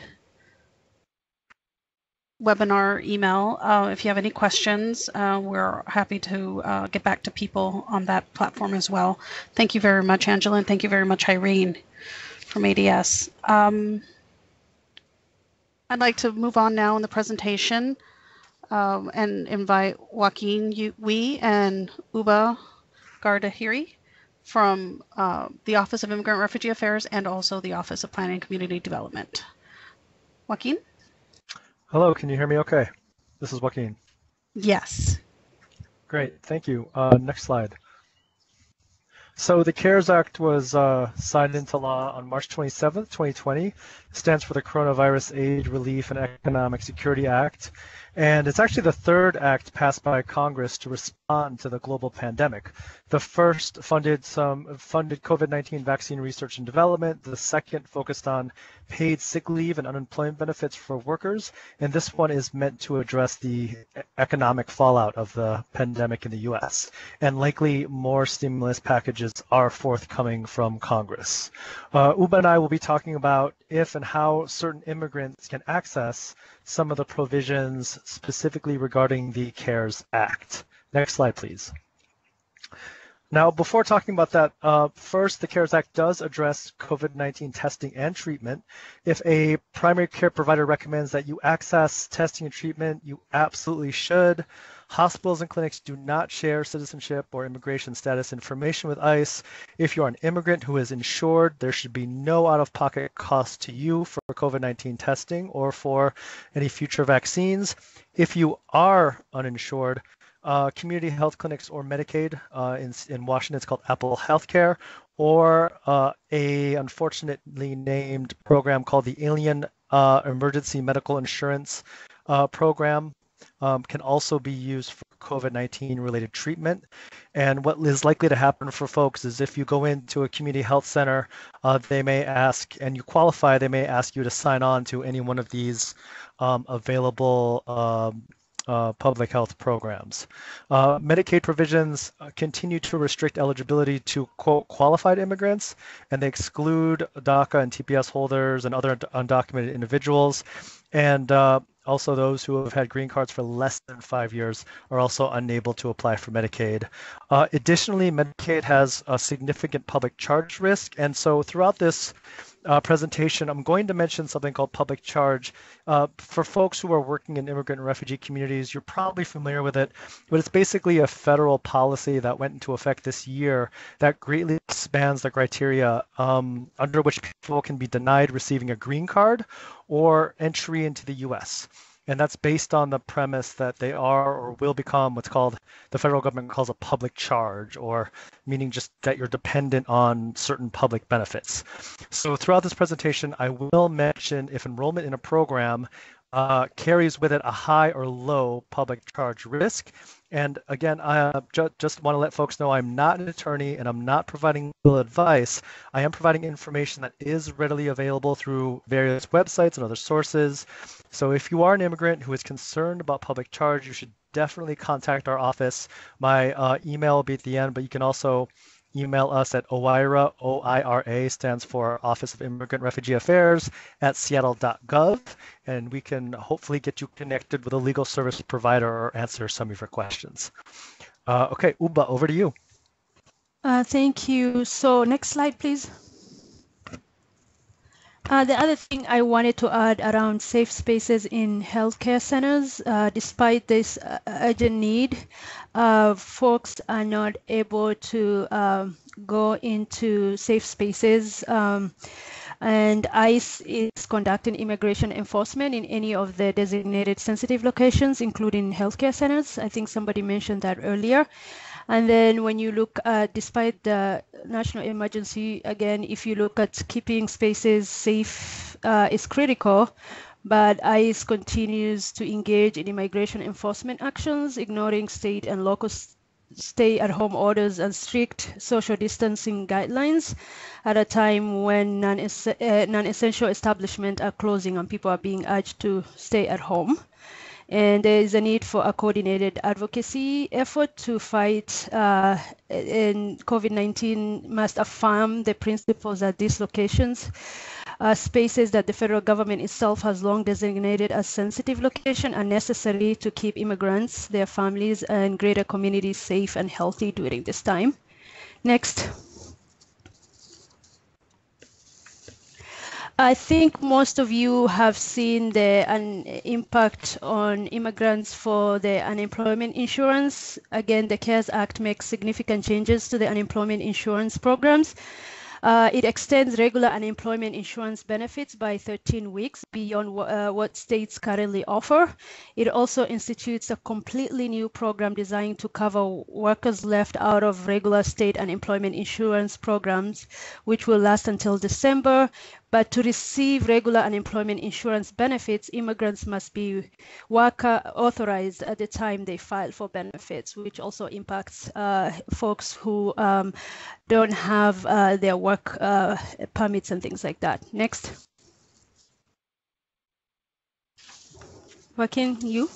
webinar email. Uh, if you have any questions, uh, we're happy to uh, get back to people on that platform as well. Thank you very much, Angela, and thank you very much, Irene from ADS. Um, I'd like to move on now in the presentation um, and invite Joaquin Uy and Uba Gardahiri from uh, the Office of Immigrant Refugee Affairs and also the Office of Planning and Community Development. Joaquin? Hello, can you hear me okay? This is Joaquin. Yes. Great, thank you. Uh, next slide. So the CARES Act was uh, signed into law on March 27th, 2020. It stands for the Coronavirus Aid, Relief, and Economic Security Act. And it's actually the third act passed by Congress to respond to the global pandemic. The first funded some funded COVID-19 vaccine research and development. The second focused on paid sick leave and unemployment benefits for workers. And this one is meant to address the economic fallout of the pandemic in the US. And likely more stimulus packages are forthcoming from Congress. Uh, Uba and I will be talking about if and how certain immigrants can access some of the provisions specifically regarding the CARES Act. Next slide, please. Now, before talking about that, uh, first, the CARES Act does address COVID-19 testing and treatment. If a primary care provider recommends that you access testing and treatment, you absolutely should. Hospitals and clinics do not share citizenship or immigration status information with ICE. If you're an immigrant who is insured, there should be no out of pocket cost to you for COVID 19 testing or for any future vaccines. If you are uninsured, uh, community health clinics or Medicaid uh, in, in Washington, it's called Apple Healthcare, or uh, a unfortunately named program called the Alien uh, Emergency Medical Insurance uh, Program um, can also be used for COVID-19 related treatment. And what is likely to happen for folks is if you go into a community health center, uh, they may ask, and you qualify, they may ask you to sign on to any one of these um, available um, uh, public health programs. Uh, Medicaid provisions uh, continue to restrict eligibility to quote qualified immigrants, and they exclude DACA and TPS holders and other undocumented individuals. And uh, also, those who have had green cards for less than five years are also unable to apply for Medicaid. Uh, additionally, Medicaid has a significant public charge risk, and so throughout this uh, presentation, I'm going to mention something called public charge. Uh, for folks who are working in immigrant and refugee communities, you're probably familiar with it, but it's basically a federal policy that went into effect this year that greatly expands the criteria um, under which people can be denied receiving a green card or entry into the U.S. And that's based on the premise that they are or will become what's called the federal government calls a public charge, or meaning just that you're dependent on certain public benefits. So throughout this presentation, I will mention if enrollment in a program uh, carries with it a high or low public charge risk. And again, I uh, ju just want to let folks know I'm not an attorney and I'm not providing legal advice. I am providing information that is readily available through various websites and other sources. So if you are an immigrant who is concerned about public charge, you should definitely contact our office. My uh, email will be at the end, but you can also email us at OIRA, O-I-R-A stands for Office of Immigrant Refugee Affairs at seattle.gov, and we can hopefully get you connected with a legal service provider or answer some of your questions. Uh, okay, Uba, over to you. Uh, thank you. So next slide, please. Uh, the other thing I wanted to add around safe spaces in healthcare centers, uh, despite this uh, urgent need, uh, folks are not able to um, go into safe spaces. Um, and ICE is conducting immigration enforcement in any of the designated sensitive locations, including healthcare centers. I think somebody mentioned that earlier. And then when you look at, despite the national emergency, again, if you look at keeping spaces safe uh, is critical, but ICE continues to engage in immigration enforcement actions, ignoring state and local stay at home orders and strict social distancing guidelines at a time when non essential establishments are closing and people are being urged to stay at home. And there is a need for a coordinated advocacy effort to fight uh, and COVID-19 must affirm the principles at these locations. Uh, spaces that the federal government itself has long designated as sensitive location are necessary to keep immigrants, their families, and greater communities safe and healthy during this time. Next. I think most of you have seen the impact on immigrants for the unemployment insurance. Again, the CARES Act makes significant changes to the unemployment insurance programs. Uh, it extends regular unemployment insurance benefits by 13 weeks beyond uh, what states currently offer. It also institutes a completely new program designed to cover workers left out of regular state unemployment insurance programs, which will last until December. But to receive regular unemployment insurance benefits, immigrants must be worker authorized at the time they file for benefits, which also impacts uh, folks who um, don't have uh, their work uh, permits and things like that. Next. Joaquin, you?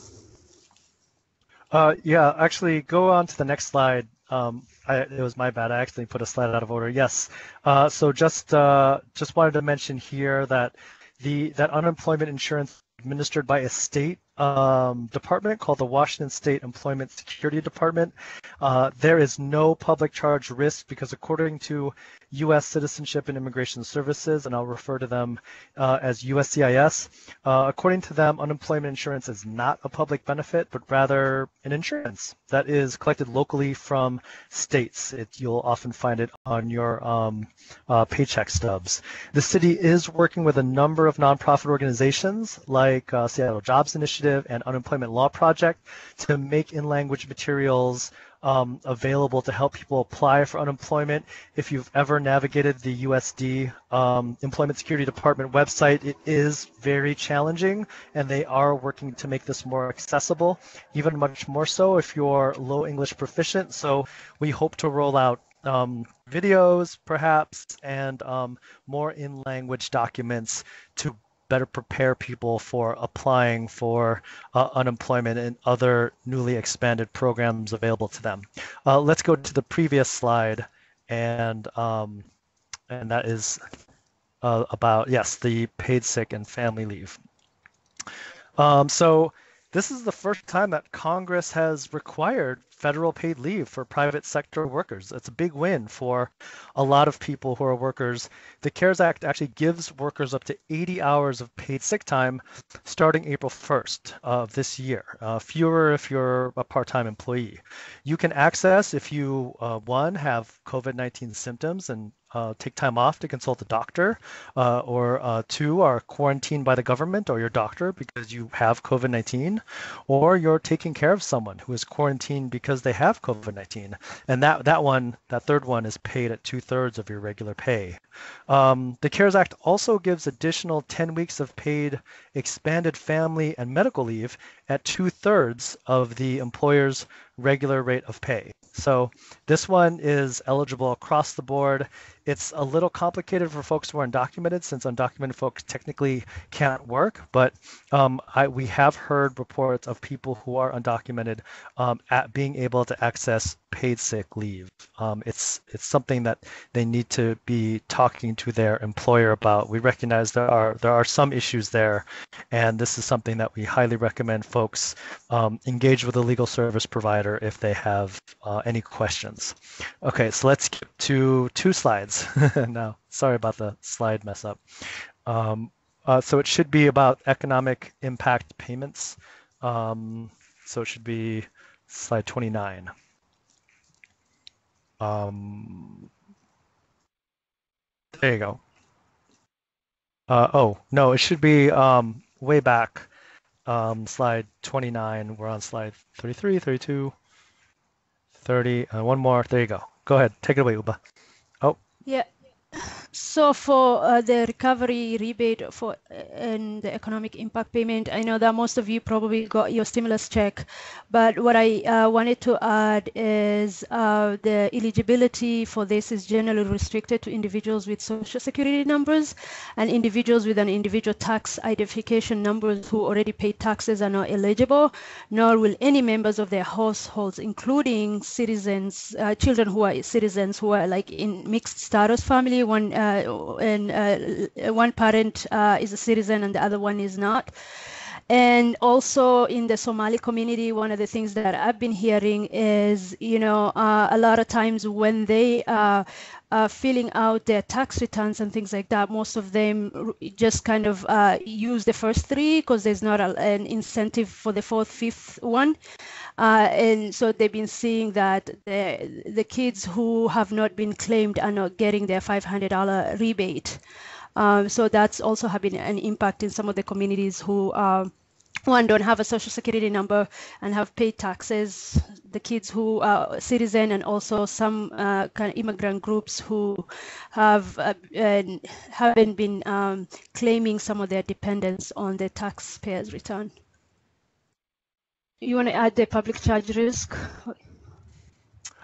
Uh, yeah, actually, go on to the next slide. Um, I, it was my bad. I actually put a slide out of order. Yes. Uh, so just uh, just wanted to mention here that the that unemployment insurance administered by a state um, department called the Washington State Employment Security Department. Uh, there is no public charge risk because according to U.S. Citizenship and Immigration Services, and I'll refer to them uh, as USCIS. Uh, according to them, unemployment insurance is not a public benefit, but rather an insurance that is collected locally from states. It, you'll often find it on your um, uh, paycheck stubs. The city is working with a number of nonprofit organizations like uh, Seattle Jobs Initiative and Unemployment Law Project to make in-language materials um, available to help people apply for unemployment. If you've ever navigated the USD um, Employment Security Department website, it is very challenging, and they are working to make this more accessible, even much more so if you're low English proficient. So we hope to roll out um, videos, perhaps, and um, more in language documents to better prepare people for applying for uh, unemployment and other newly expanded programs available to them. Uh, let's go to the previous slide, and um, and that is uh, about yes the paid sick and family leave. Um, so this is the first time that Congress has required federal paid leave for private sector workers. It's a big win for a lot of people who are workers. The CARES Act actually gives workers up to 80 hours of paid sick time starting April 1st of this year, uh, fewer if you're a part time employee. You can access if you, uh, one, have COVID 19 symptoms and uh, take time off to consult a doctor, uh, or uh, two, are quarantined by the government or your doctor because you have COVID 19, or you're taking care of someone who is quarantined because they have COVID 19. And that, that one, that third one, is paid at two thirds of your regular pay. Um, the CARES Act also gives additional 10 weeks of paid expanded family and medical leave at two thirds of the employer's regular rate of pay. So this one is eligible across the board. It's a little complicated for folks who are undocumented since undocumented folks technically can't work, but um, I, we have heard reports of people who are undocumented um, at being able to access paid sick leave. Um, it's it's something that they need to be talking to their employer about. We recognize there are there are some issues there, and this is something that we highly recommend folks um, engage with a legal service provider if they have uh, any questions. Okay, so let's get to two slides now. Sorry about the slide mess up. Um, uh, so it should be about economic impact payments. Um, so it should be slide 29. Um, there you go. Uh, oh, no, it should be um, way back. Um, slide 29. We're on slide 33, 32, 30. Uh, one more. There you go. Go ahead. Take it away, Uba. Yeah. So for uh, the recovery rebate for and the economic impact payment, I know that most of you probably got your stimulus check, but what I uh, wanted to add is uh, the eligibility for this is generally restricted to individuals with social security numbers and individuals with an individual tax identification numbers who already paid taxes are not eligible, nor will any members of their households, including citizens, uh, children who are citizens who are like in mixed status family, one uh, and uh, one parent uh, is a citizen and the other one is not. And also in the Somali community, one of the things that I've been hearing is, you know, a lot of times when they are filling out their tax returns and things like that, most of them just kind of uh, use the first three because there's not a, an incentive for the fourth, fifth one. Uh, and so they've been seeing that the, the kids who have not been claimed are not getting their $500 rebate. Um, so that's also having an impact in some of the communities who um, one don't have a social security number and have paid taxes the kids who are citizen and also some uh, kind of immigrant groups who have uh, haven't been um, claiming some of their dependents on the taxpayers return you want to add the public charge risk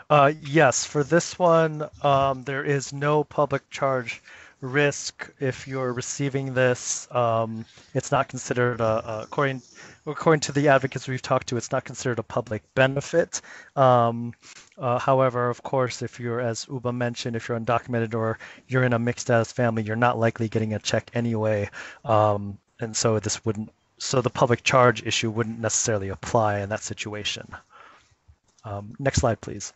uh, yes for this one um, there is no public charge risk if you're receiving this. Um, it's not considered, a, a, according according to the advocates we've talked to, it's not considered a public benefit. Um, uh, however, of course, if you're, as Uba mentioned, if you're undocumented or you're in a mixed status family, you're not likely getting a check anyway. Um, and so this wouldn't, so the public charge issue wouldn't necessarily apply in that situation. Um, next slide, please.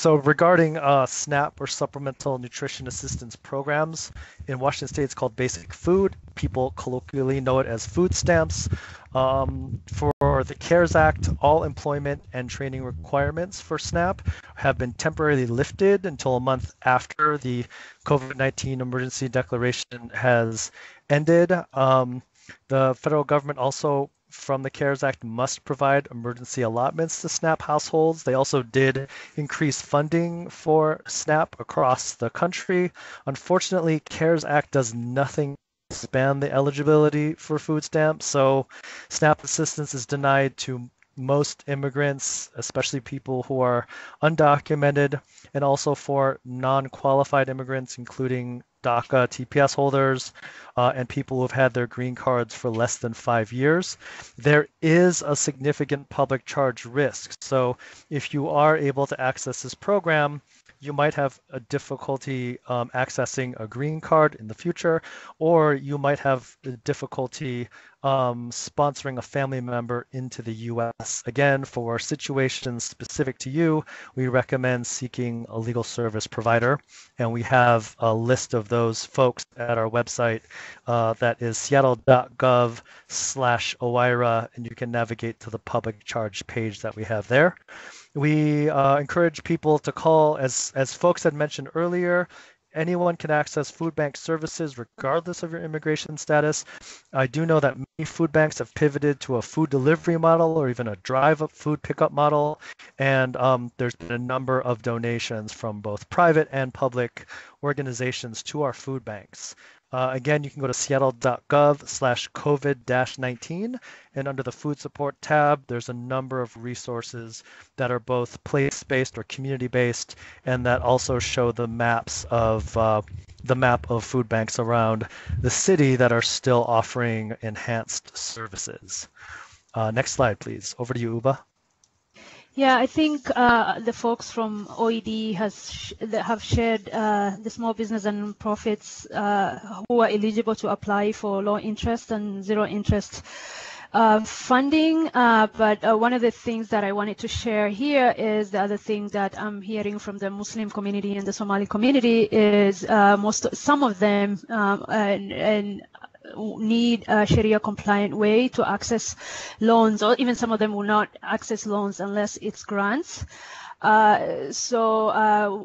So regarding uh, SNAP or Supplemental Nutrition Assistance Programs, in Washington State it's called Basic Food. People colloquially know it as food stamps. Um, for the CARES Act, all employment and training requirements for SNAP have been temporarily lifted until a month after the COVID-19 emergency declaration has ended. Um, the federal government also from the CARES Act must provide emergency allotments to SNAP households. They also did increase funding for SNAP across the country. Unfortunately, CARES Act does nothing to expand the eligibility for food stamps. So SNAP assistance is denied to most immigrants, especially people who are undocumented, and also for non qualified immigrants, including DACA TPS holders, uh, and people who have had their green cards for less than five years. There is a significant public charge risk. So if you are able to access this program, you might have a difficulty um, accessing a green card in the future, or you might have difficulty um, sponsoring a family member into the U.S. Again, for situations specific to you, we recommend seeking a legal service provider, and we have a list of those folks at our website. Uh, that is seattle.gov/oira, and you can navigate to the public charge page that we have there. We uh, encourage people to call, as as folks had mentioned earlier, anyone can access food bank services regardless of your immigration status. I do know that many food banks have pivoted to a food delivery model or even a drive up food pickup model. And um, there's been a number of donations from both private and public organizations to our food banks. Uh, again, you can go to seattle.gov slash COVID-19 and under the food support tab, there's a number of resources that are both place-based or community-based and that also show the maps of uh, the map of food banks around the city that are still offering enhanced services. Uh, next slide, please. Over to you, Uba. Yeah, I think uh, the folks from OED has sh have shared uh, the small business and profits uh, who are eligible to apply for low interest and zero interest uh, funding. Uh, but uh, one of the things that I wanted to share here is the other thing that I'm hearing from the Muslim community and the Somali community is most some of them um, and, and need a Sharia compliant way to access loans, or even some of them will not access loans unless it's grants. Uh, so uh,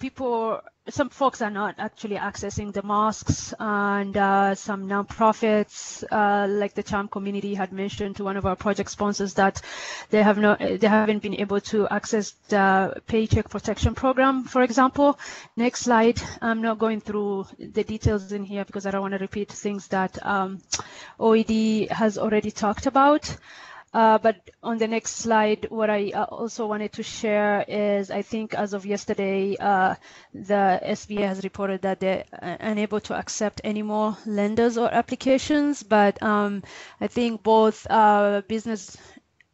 people, some folks are not actually accessing the mosques, and uh, some nonprofits, uh, like the Charm community, had mentioned to one of our project sponsors that they have not, they haven't been able to access the Paycheck Protection Program, for example. Next slide. I'm not going through the details in here because I don't want to repeat things that um, OED has already talked about. Uh, but on the next slide, what I uh, also wanted to share is I think as of yesterday, uh, the SBA has reported that they're uh, unable to accept any more lenders or applications. But um, I think both uh, Business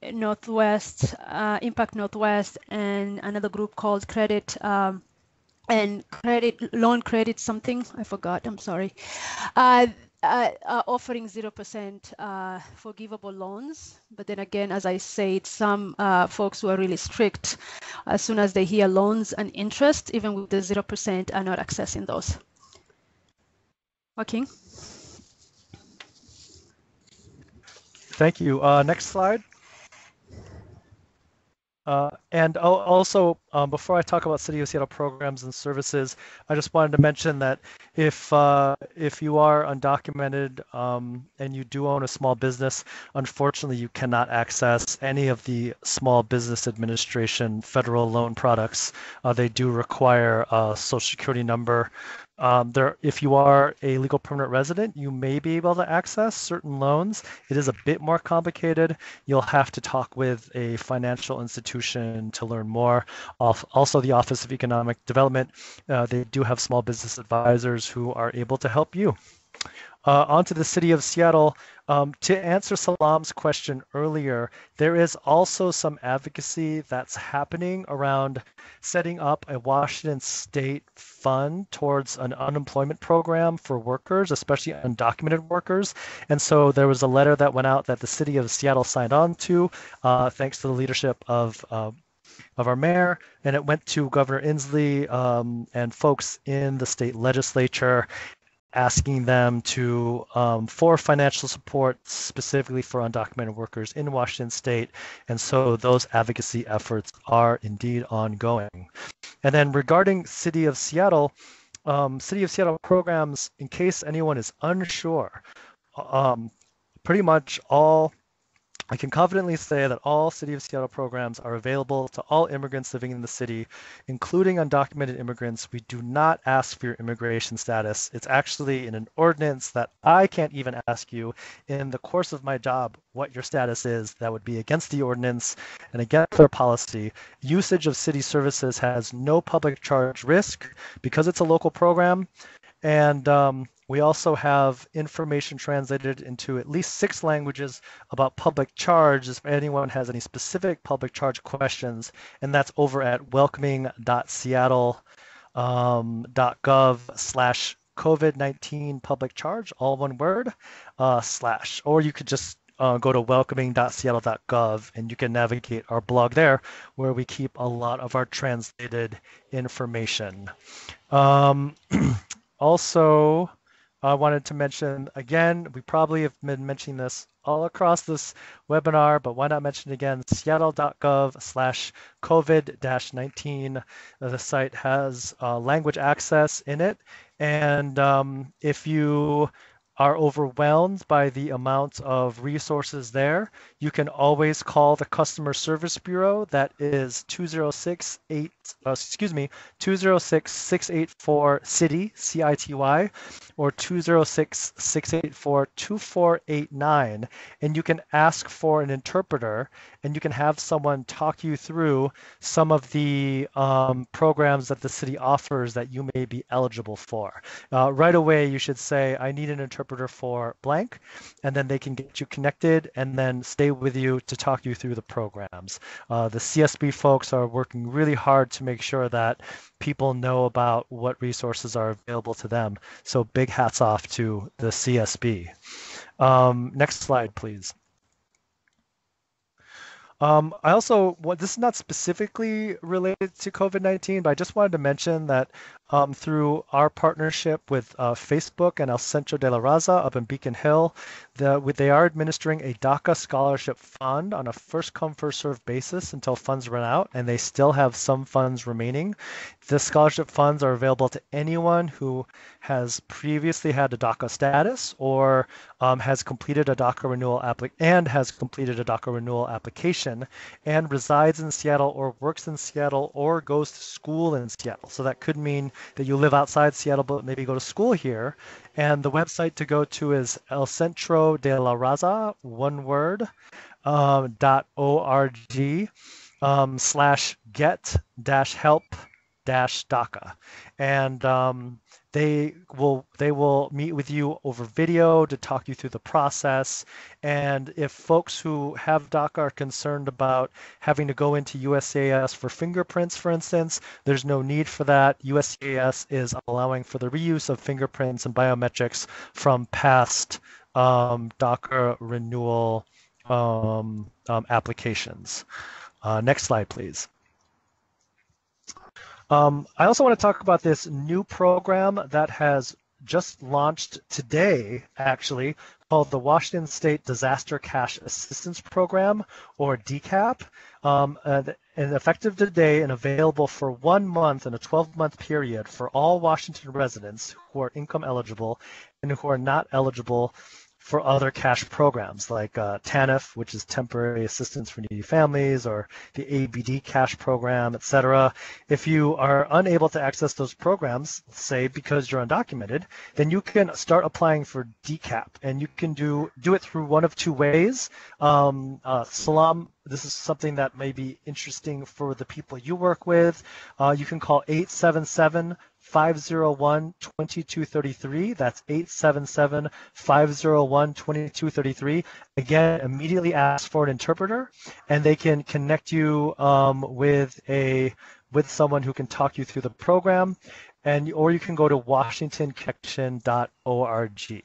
Northwest, Impact Northwest, and another group called Credit. Um, and credit loan credit something i forgot i'm sorry uh, uh, offering 0% uh, forgivable loans. But then again, as I said, some uh, folks who are really strict, as soon as they hear loans and interest, even with the 0%, are not accessing those. Joaquin? Thank you. Uh, next slide. Uh, and also, um, before I talk about City of Seattle programs and services, I just wanted to mention that if uh, if you are undocumented um, and you do own a small business, unfortunately, you cannot access any of the Small Business Administration federal loan products. Uh, they do require a Social Security number um, there, if you are a legal permanent resident, you may be able to access certain loans. It is a bit more complicated. You'll have to talk with a financial institution to learn more. Also, the Office of Economic Development, uh, they do have small business advisors who are able to help you. Uh, on to the city of Seattle. Um, to answer Salam's question earlier, there is also some advocacy that's happening around setting up a Washington state fund towards an unemployment program for workers, especially undocumented workers. And so there was a letter that went out that the city of Seattle signed on to, uh, thanks to the leadership of uh, of our mayor, and it went to Governor Inslee um, and folks in the state legislature asking them to um, for financial support specifically for undocumented workers in Washington state. And so those advocacy efforts are indeed ongoing. And then regarding City of Seattle, um, City of Seattle programs, in case anyone is unsure, um, pretty much all I can confidently say that all City of Seattle programs are available to all immigrants living in the city, including undocumented immigrants. We do not ask for your immigration status. It's actually in an ordinance that I can't even ask you in the course of my job what your status is. That would be against the ordinance and against our policy. Usage of city services has no public charge risk because it's a local program. And um, we also have information translated into at least six languages about public charge if anyone has any specific public charge questions, and that's over at welcoming.seattle.gov um, slash COVID-19 public charge, all one word, uh, slash, or you could just uh, go to welcoming.seattle.gov and you can navigate our blog there where we keep a lot of our translated information. Um, also, I wanted to mention again, we probably have been mentioning this all across this webinar, but why not mention it again, seattle.gov slash COVID-19. The site has uh, language access in it. And um, if you are overwhelmed by the amount of resources there, you can always call the customer service bureau. That is 2068, uh, excuse me, 206-684 city, C-I-T-Y, or 206-684-2489. And you can ask for an interpreter and you can have someone talk you through some of the um, programs that the city offers that you may be eligible for. Uh, right away, you should say, I need an interpreter for blank, and then they can get you connected and then stay with you to talk you through the programs. Uh, the CSB folks are working really hard to make sure that people know about what resources are available to them. So big hats off to the CSB. Um, next slide, please. Um, I also, what this is not specifically related to COVID-19, but I just wanted to mention that um, through our partnership with uh, Facebook and El Centro de la Raza up in Beacon Hill, the, they are administering a DACA scholarship fund on a first come, first served basis until funds run out, and they still have some funds remaining. The scholarship funds are available to anyone who has previously had a DACA status or um, has completed a DACA renewal applic- and has completed a DACA renewal application and resides in Seattle or works in Seattle or goes to school in Seattle. So that could mean that you live outside Seattle but maybe go to school here. And the website to go to is El Centro de la Raza, one word, um, dot org um, slash get dash help DACA. And um, they will they will meet with you over video to talk you through the process. And if folks who have DACA are concerned about having to go into USCIS for fingerprints, for instance, there's no need for that. USCIS is allowing for the reuse of fingerprints and biometrics from past um, DACA renewal um, um, applications. Uh, next slide, please. Um, I also want to talk about this new program that has just launched today, actually, called the Washington State Disaster Cash Assistance Program, or DCAP. Um, and, and effective today and available for one month in a 12 month period for all Washington residents who are income eligible and who are not eligible for other cash programs like uh, TANF, which is Temporary Assistance for Needy Families, or the ABD cash program, etc. If you are unable to access those programs, say because you're undocumented, then you can start applying for DCAP, and you can do do it through one of two ways. Um, uh, Salam this is something that may be interesting for the people you work with. Uh, you can call 877 501 2233. That's 877 501 2233. Again, immediately ask for an interpreter and they can connect you um, with a with someone who can talk you through the program and or you can go to washingtonconnection.org.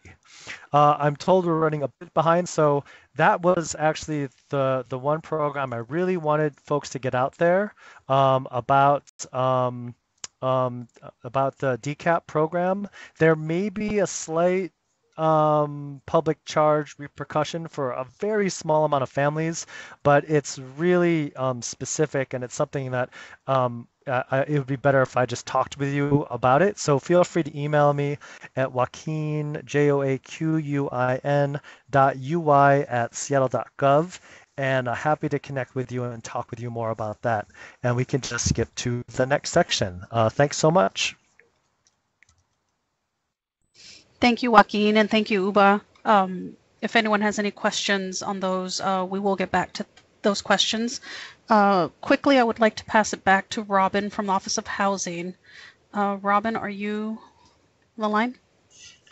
Uh, I'm told we're running a bit behind, so that was actually the the one program I really wanted folks to get out there um, about um, um, about the DCAP program. There may be a slight um, public charge repercussion for a very small amount of families, but it's really um, specific and it's something that um, uh, it would be better if I just talked with you about it. So feel free to email me at Joaquin, J O A Q U I N dot at seattle.gov and I'm happy to connect with you and talk with you more about that. And we can just skip to the next section. Uh, thanks so much. Thank you, Joaquin, and thank you, Uba. Um, if anyone has any questions on those, uh, we will get back to those questions. Uh, quickly, I would like to pass it back to Robin from the Office of Housing. Uh, Robin, are you on the line?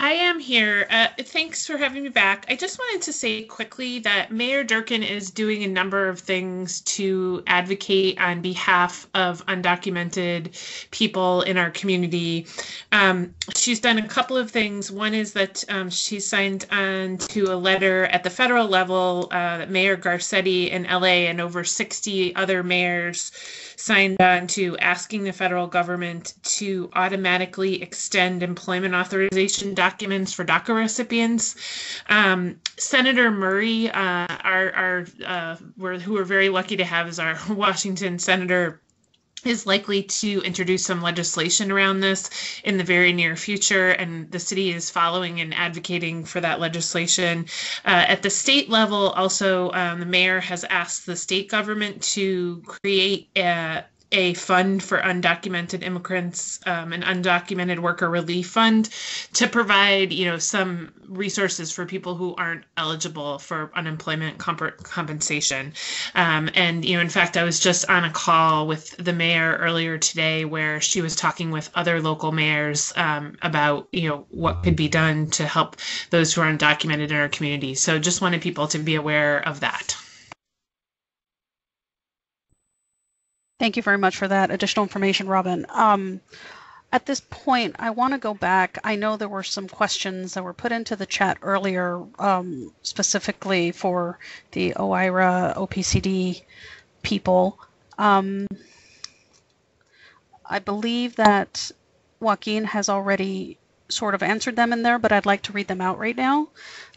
I am here. Uh, thanks for having me back. I just wanted to say quickly that Mayor Durkan is doing a number of things to advocate on behalf of undocumented people in our community. Um, she's done a couple of things. One is that um, she signed on to a letter at the federal level uh, that Mayor Garcetti in LA and over 60 other mayors signed on to asking the federal government to automatically extend employment authorization documents for DACA recipients. Um, Senator Murray, uh, our, our uh, we're, who we're very lucky to have as our Washington senator, is likely to introduce some legislation around this in the very near future, and the city is following and advocating for that legislation. Uh, at the state level, also, um, the mayor has asked the state government to create a a fund for undocumented immigrants, um, an undocumented worker relief fund, to provide you know some resources for people who aren't eligible for unemployment comp- compensation. Um, and you know, in fact, I was just on a call with the mayor earlier today where she was talking with other local mayors um, about you know what could be done to help those who are undocumented in our community. So just wanted people to be aware of that. Thank you very much for that additional information, Robin. Um, at this point, I want to go back. I know there were some questions that were put into the chat earlier, um, specifically for the OIRA OPCD people. Um, I believe that Joaquin has already sort of answered them in there, but I'd like to read them out right now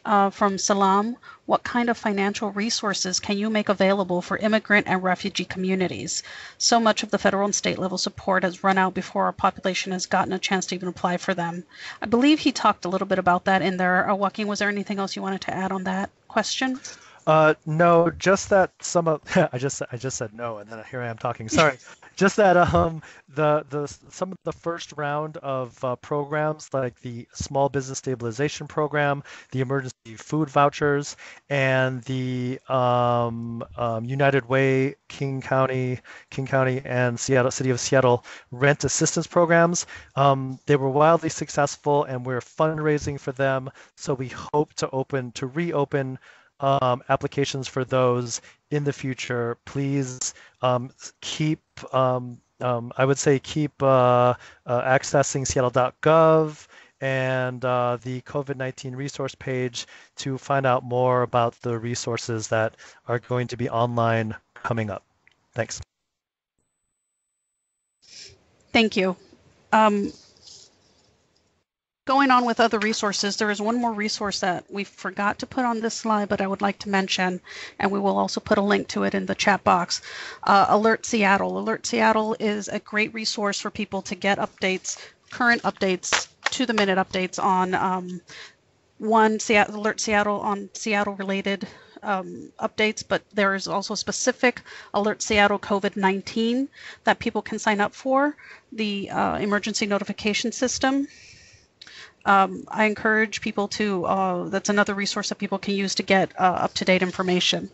uh, from Salam. What kind of financial resources can you make available for immigrant and refugee communities? So much of the federal and state level support has run out before our population has gotten a chance to even apply for them. I believe he talked a little bit about that in there. Uh, Joaquin, was there anything else you wanted to add on that question? Uh, no, just that some of I just I just said no, and then here I am talking. Sorry, just that um the the some of the first round of uh, programs like the Small Business Stabilization Program, the Emergency Food Vouchers, and the um, um, United Way King County King County and Seattle City of Seattle rent assistance programs. Um, they were wildly successful, and we're fundraising for them. So we hope to open to reopen um, applications for those in the future. Please um, keep, um, um I would say, keep uh, uh, accessing seattle.gov and uh, the COVID-19 resource page to find out more about the resources that are going to be online coming up. Thanks. Thank you. Um, going on with other resources, there is one more resource that we forgot to put on this slide, but I would like to mention, and we will also put a link to it in the chat box. Uh, Alert Seattle. Alert Seattle is a great resource for people to get updates, current updates, to the minute updates on um, one Seattle, Alert Seattle on Seattle related um, updates, but there is also specific Alert Seattle COVID 19 that people can sign up for. The uh, emergency notification system um, I encourage people to, uh, that's another resource that people can use to get uh, up to date information.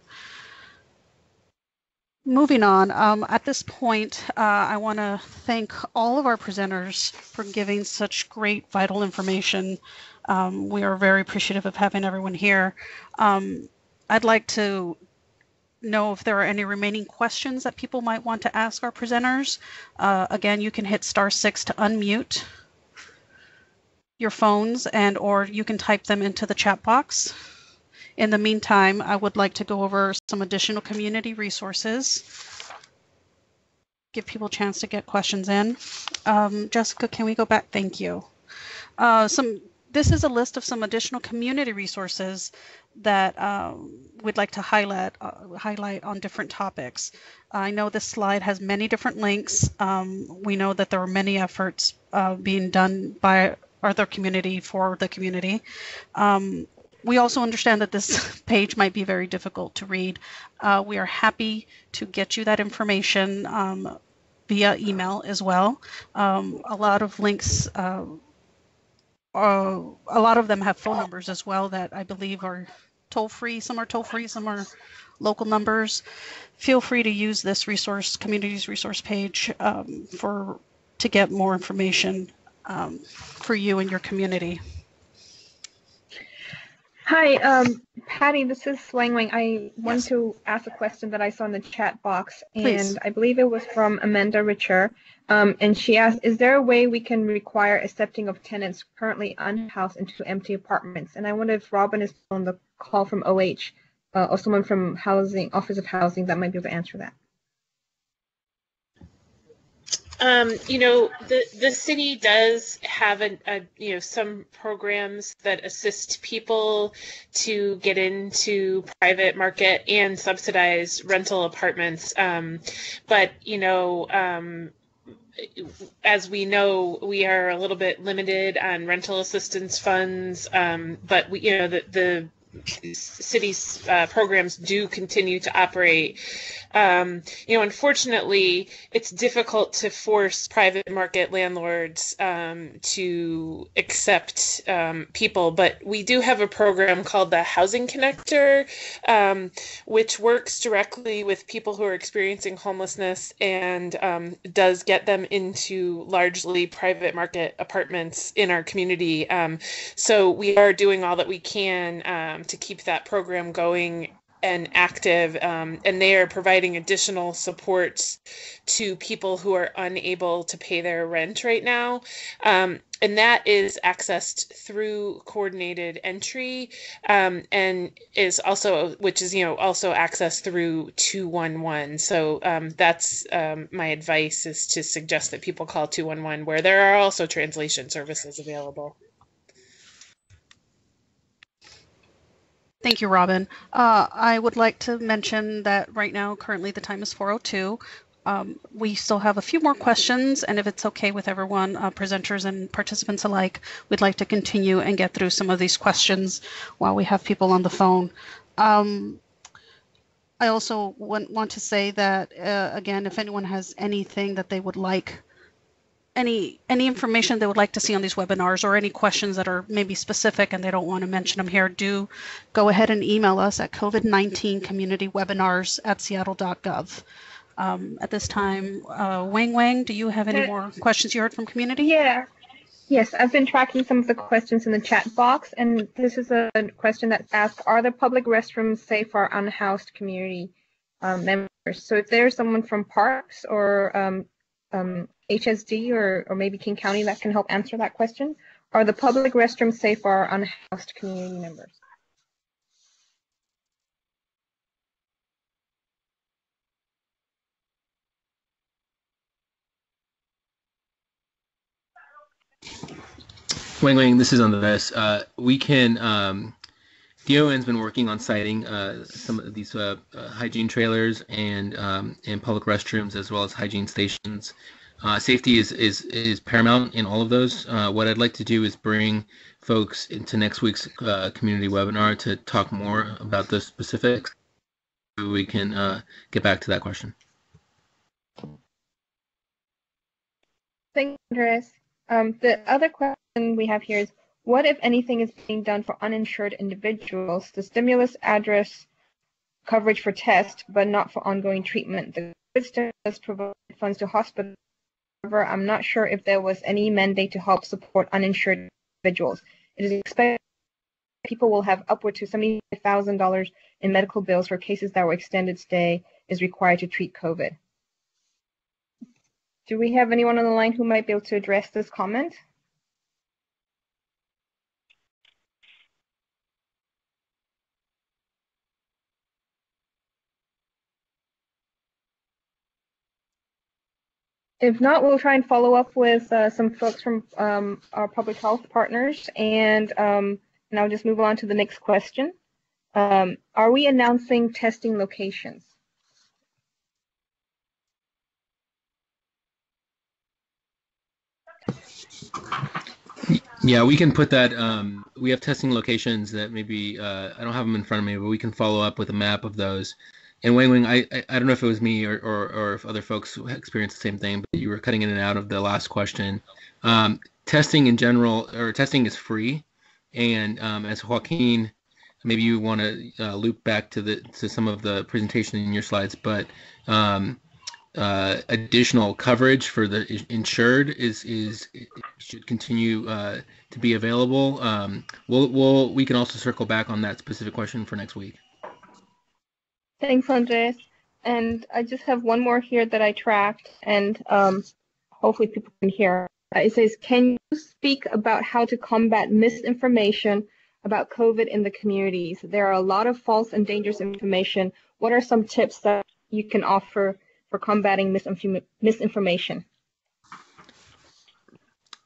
Moving on, um, at this point, uh, I want to thank all of our presenters for giving such great, vital information. Um, we are very appreciative of having everyone here. Um, I'd like to know if there are any remaining questions that people might want to ask our presenters. Uh, again, you can hit star six to unmute your phones and or you can type them into the chat box. In the meantime, I would like to go over some additional community resources. Give people a chance to get questions in. Um, Jessica, can we go back? Thank you. Uh, some. This is a list of some additional community resources that um, we'd like to highlight uh, highlight on different topics. I know this slide has many different links. Um, we know that there are many efforts uh, being done by or their community for the community. Um, we also understand that this page might be very difficult to read. Uh, we are happy to get you that information um, via email as well. Um, a lot of links, uh, uh, a lot of them have phone numbers as well that I believe are toll free. Some are toll free, some are local numbers. Feel free to use this resource, communities resource page um, for to get more information um, for you and your community. Hi, um, Patty, this is Wang Wang. I want to ask a question that I saw in the chat box, and Please. I believe it was from Amanda Richer. Um, and she asked, is there a way we can require accepting of tenants currently unhoused into empty apartments? And I wonder if Robin is on the call from OH uh, or someone from Housing Office of Housing that might be able to answer that. Um, you know, the the city does have a, a you know some programs that assist people to get into private market and subsidized rental apartments. Um, but you know, um, as we know, we are a little bit limited on rental assistance funds. Um, but we, you know, the the city's uh, programs do continue to operate. Um, you know, unfortunately, it's difficult to force private market landlords um, to accept um, people, but we do have a program called the Housing Connector, um, which works directly with people who are experiencing homelessness and um, does get them into largely private market apartments in our community. So we are doing all that we can to keep that program going and active, um, and they are providing additional supports to people who are unable to pay their rent right now. Um, and that is accessed through coordinated entry um, and is also which is you know also accessed through 211 so um, that's um, my advice is to suggest that people call 211 where there are also translation services available Thank you, Robin. Uh, I would like to mention that right now, currently, the time is 4:02. Um, we still have a few more questions, and if it's okay with everyone, uh, presenters and participants alike, we'd like to continue and get through some of these questions while we have people on the phone. Um, I also want, to say that, uh, again, if anyone has anything that they would like any any information they would like to see on these webinars or any questions that are maybe specific and they don't want to mention them here, do go ahead and email us at COVID-19 community webinars at seattle.gov. Um, at this time, uh, Wang Wang, do you have any more questions you heard from community? Yeah. Yes, I've been tracking some of the questions in the chat box, and this is a question that asks, are the public restrooms safe for unhoused community um, members? So if there's someone from Parks or um, um, HSD or, or maybe King County that can help answer that question? Are the public restrooms safe for our unhoused community members? Wang Wang, this is on the list. Uh, we can, um, DON's been working on siting uh, some of these uh, uh, hygiene trailers and um, and public restrooms as well as hygiene stations uh, safety is, is is paramount in all of those. Uh, what I'd like to do is bring folks into next week's uh, community webinar to talk more about the specifics. We can get back to that question. Thank you, Andres. Um, the other question we have here is, what, if anything, is being done for uninsured individuals? The stimulus address coverage for tests, but not for ongoing treatment. The stimulus provides funds to hospitals However, I'm not sure if there was any mandate to help support uninsured individuals. It is expected people will have upward to $75,000 in medical bills for cases that were extended stay is required to treat COVID. Do we have anyone on the line who might be able to address this comment? If not, we'll try and follow up with uh, some folks from um, our public health partners, and um, I'll just move on to the next question. Um, are we announcing testing locations? Yeah, we can put that. Um, we have testing locations that maybe uh, I don't have them in front of me, but we can follow up with a map of those and Wang Wang, I, I, I don't know if it was me or, or, or if other folks experienced the same thing, but you were cutting in and out of the last question. Um, testing in general, or testing is free, and um, as Joaquin, maybe you want to uh, loop back to the to some of the presentation in your slides, but um, uh, additional coverage for the insured is is should continue uh, to be available. Um, we'll, we'll we can also circle back on that specific question for next week. Thanks, Andres. And I just have one more here that I tracked, and um, hopefully people can hear. Uh, it says, "Can you speak about how to combat misinformation about COVID in the communities? There are a lot of false and dangerous information. What are some tips that you can offer?" for combating misinformation?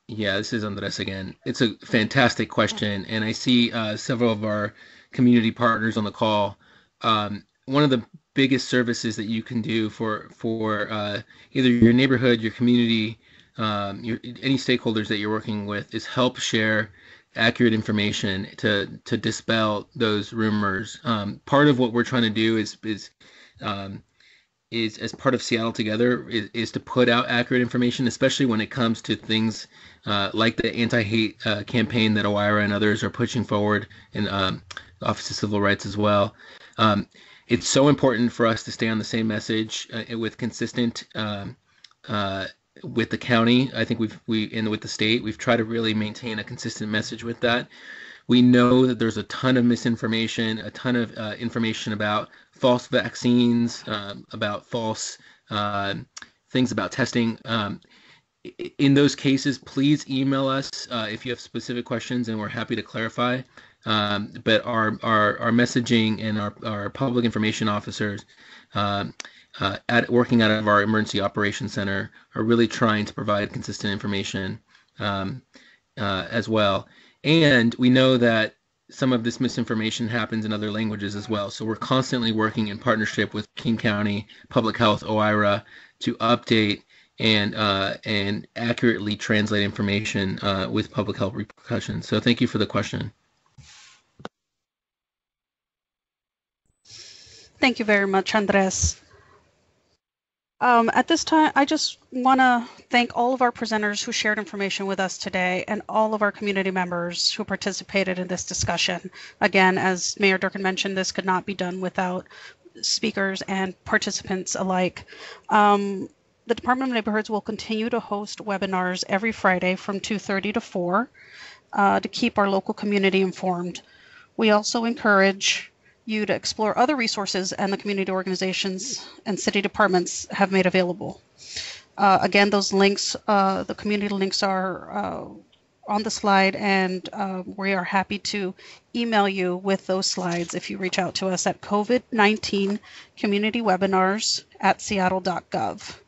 Yeah, this is Andres again. It's a fantastic question, and I see uh, several of our community partners on the call. Um, one of the biggest services that you can do for for uh, either your neighborhood, your community, um, your, any stakeholders that you're working with is help share accurate information to to dispel those rumors. Um, part of what we're trying to do is is um, is as part of Seattle Together is, is to put out accurate information, especially when it comes to things uh, like the anti-hate uh, campaign that OIRA and others are pushing forward, and um, Office of Civil Rights as well. Um, it's so important for us to stay on the same message uh, with consistent um, uh, with the county. I think we've we and with the state we've tried to really maintain a consistent message with that. We know that there's a ton of misinformation, a ton of uh, information about false vaccines, um, about false uh, things about testing. Um, in those cases, please email us uh, if you have specific questions, and we're happy to clarify. Um, but our, our, our messaging and our, our public information officers um, uh, at working out of our emergency operations center are really trying to provide consistent information um, uh, as well. And we know that some of this misinformation happens in other languages as well. So we're constantly working in partnership with King County Public Health OIRA to update and uh, and accurately translate information uh, with public health repercussions. So thank you for the question. Thank you very much, Andres. Um, at this time, I just want to thank all of our presenters who shared information with us today and all of our community members who participated in this discussion. Again, as Mayor Durkan mentioned, this could not be done without speakers and participants alike. Um, the Department of Neighborhoods will continue to host webinars every Friday from 2.30 to 4 uh, to keep our local community informed. We also encourage you to explore other resources and the community organizations and city departments have made available. Uh, again, those links, uh, the community links are uh, on the slide, and uh, we are happy to email you with those slides if you reach out to us at COVID 19 community webinars at seattle.gov.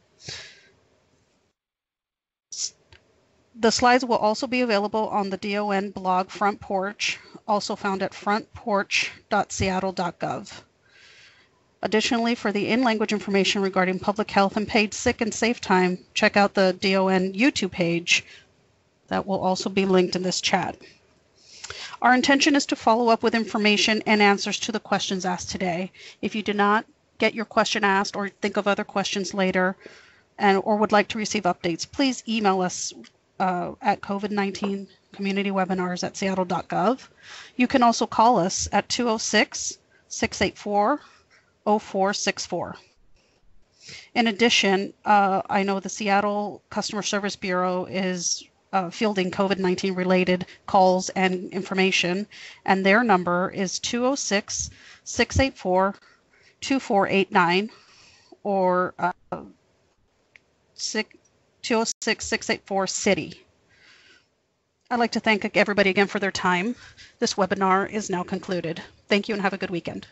The slides will also be available on the DON blog Front Porch, also found at frontporch.seattle.gov. Additionally, for the in-language information regarding public health and paid sick and safe time, check out the DON YouTube page that will also be linked in this chat. Our intention is to follow up with information and answers to the questions asked today. If you did not get your question asked or think of other questions later and or would like to receive updates, please email us uh, at COVID 19 community webinars at seattle.gov. You can also call us at 206 684 0464. In addition, uh, I know the Seattle Customer Service Bureau is uh, fielding COVID 19 related calls and information, and their number is 206 684 2489 or uh, 206 684 City. I'd like to thank everybody again for their time. This webinar is now concluded. Thank you and have a good weekend.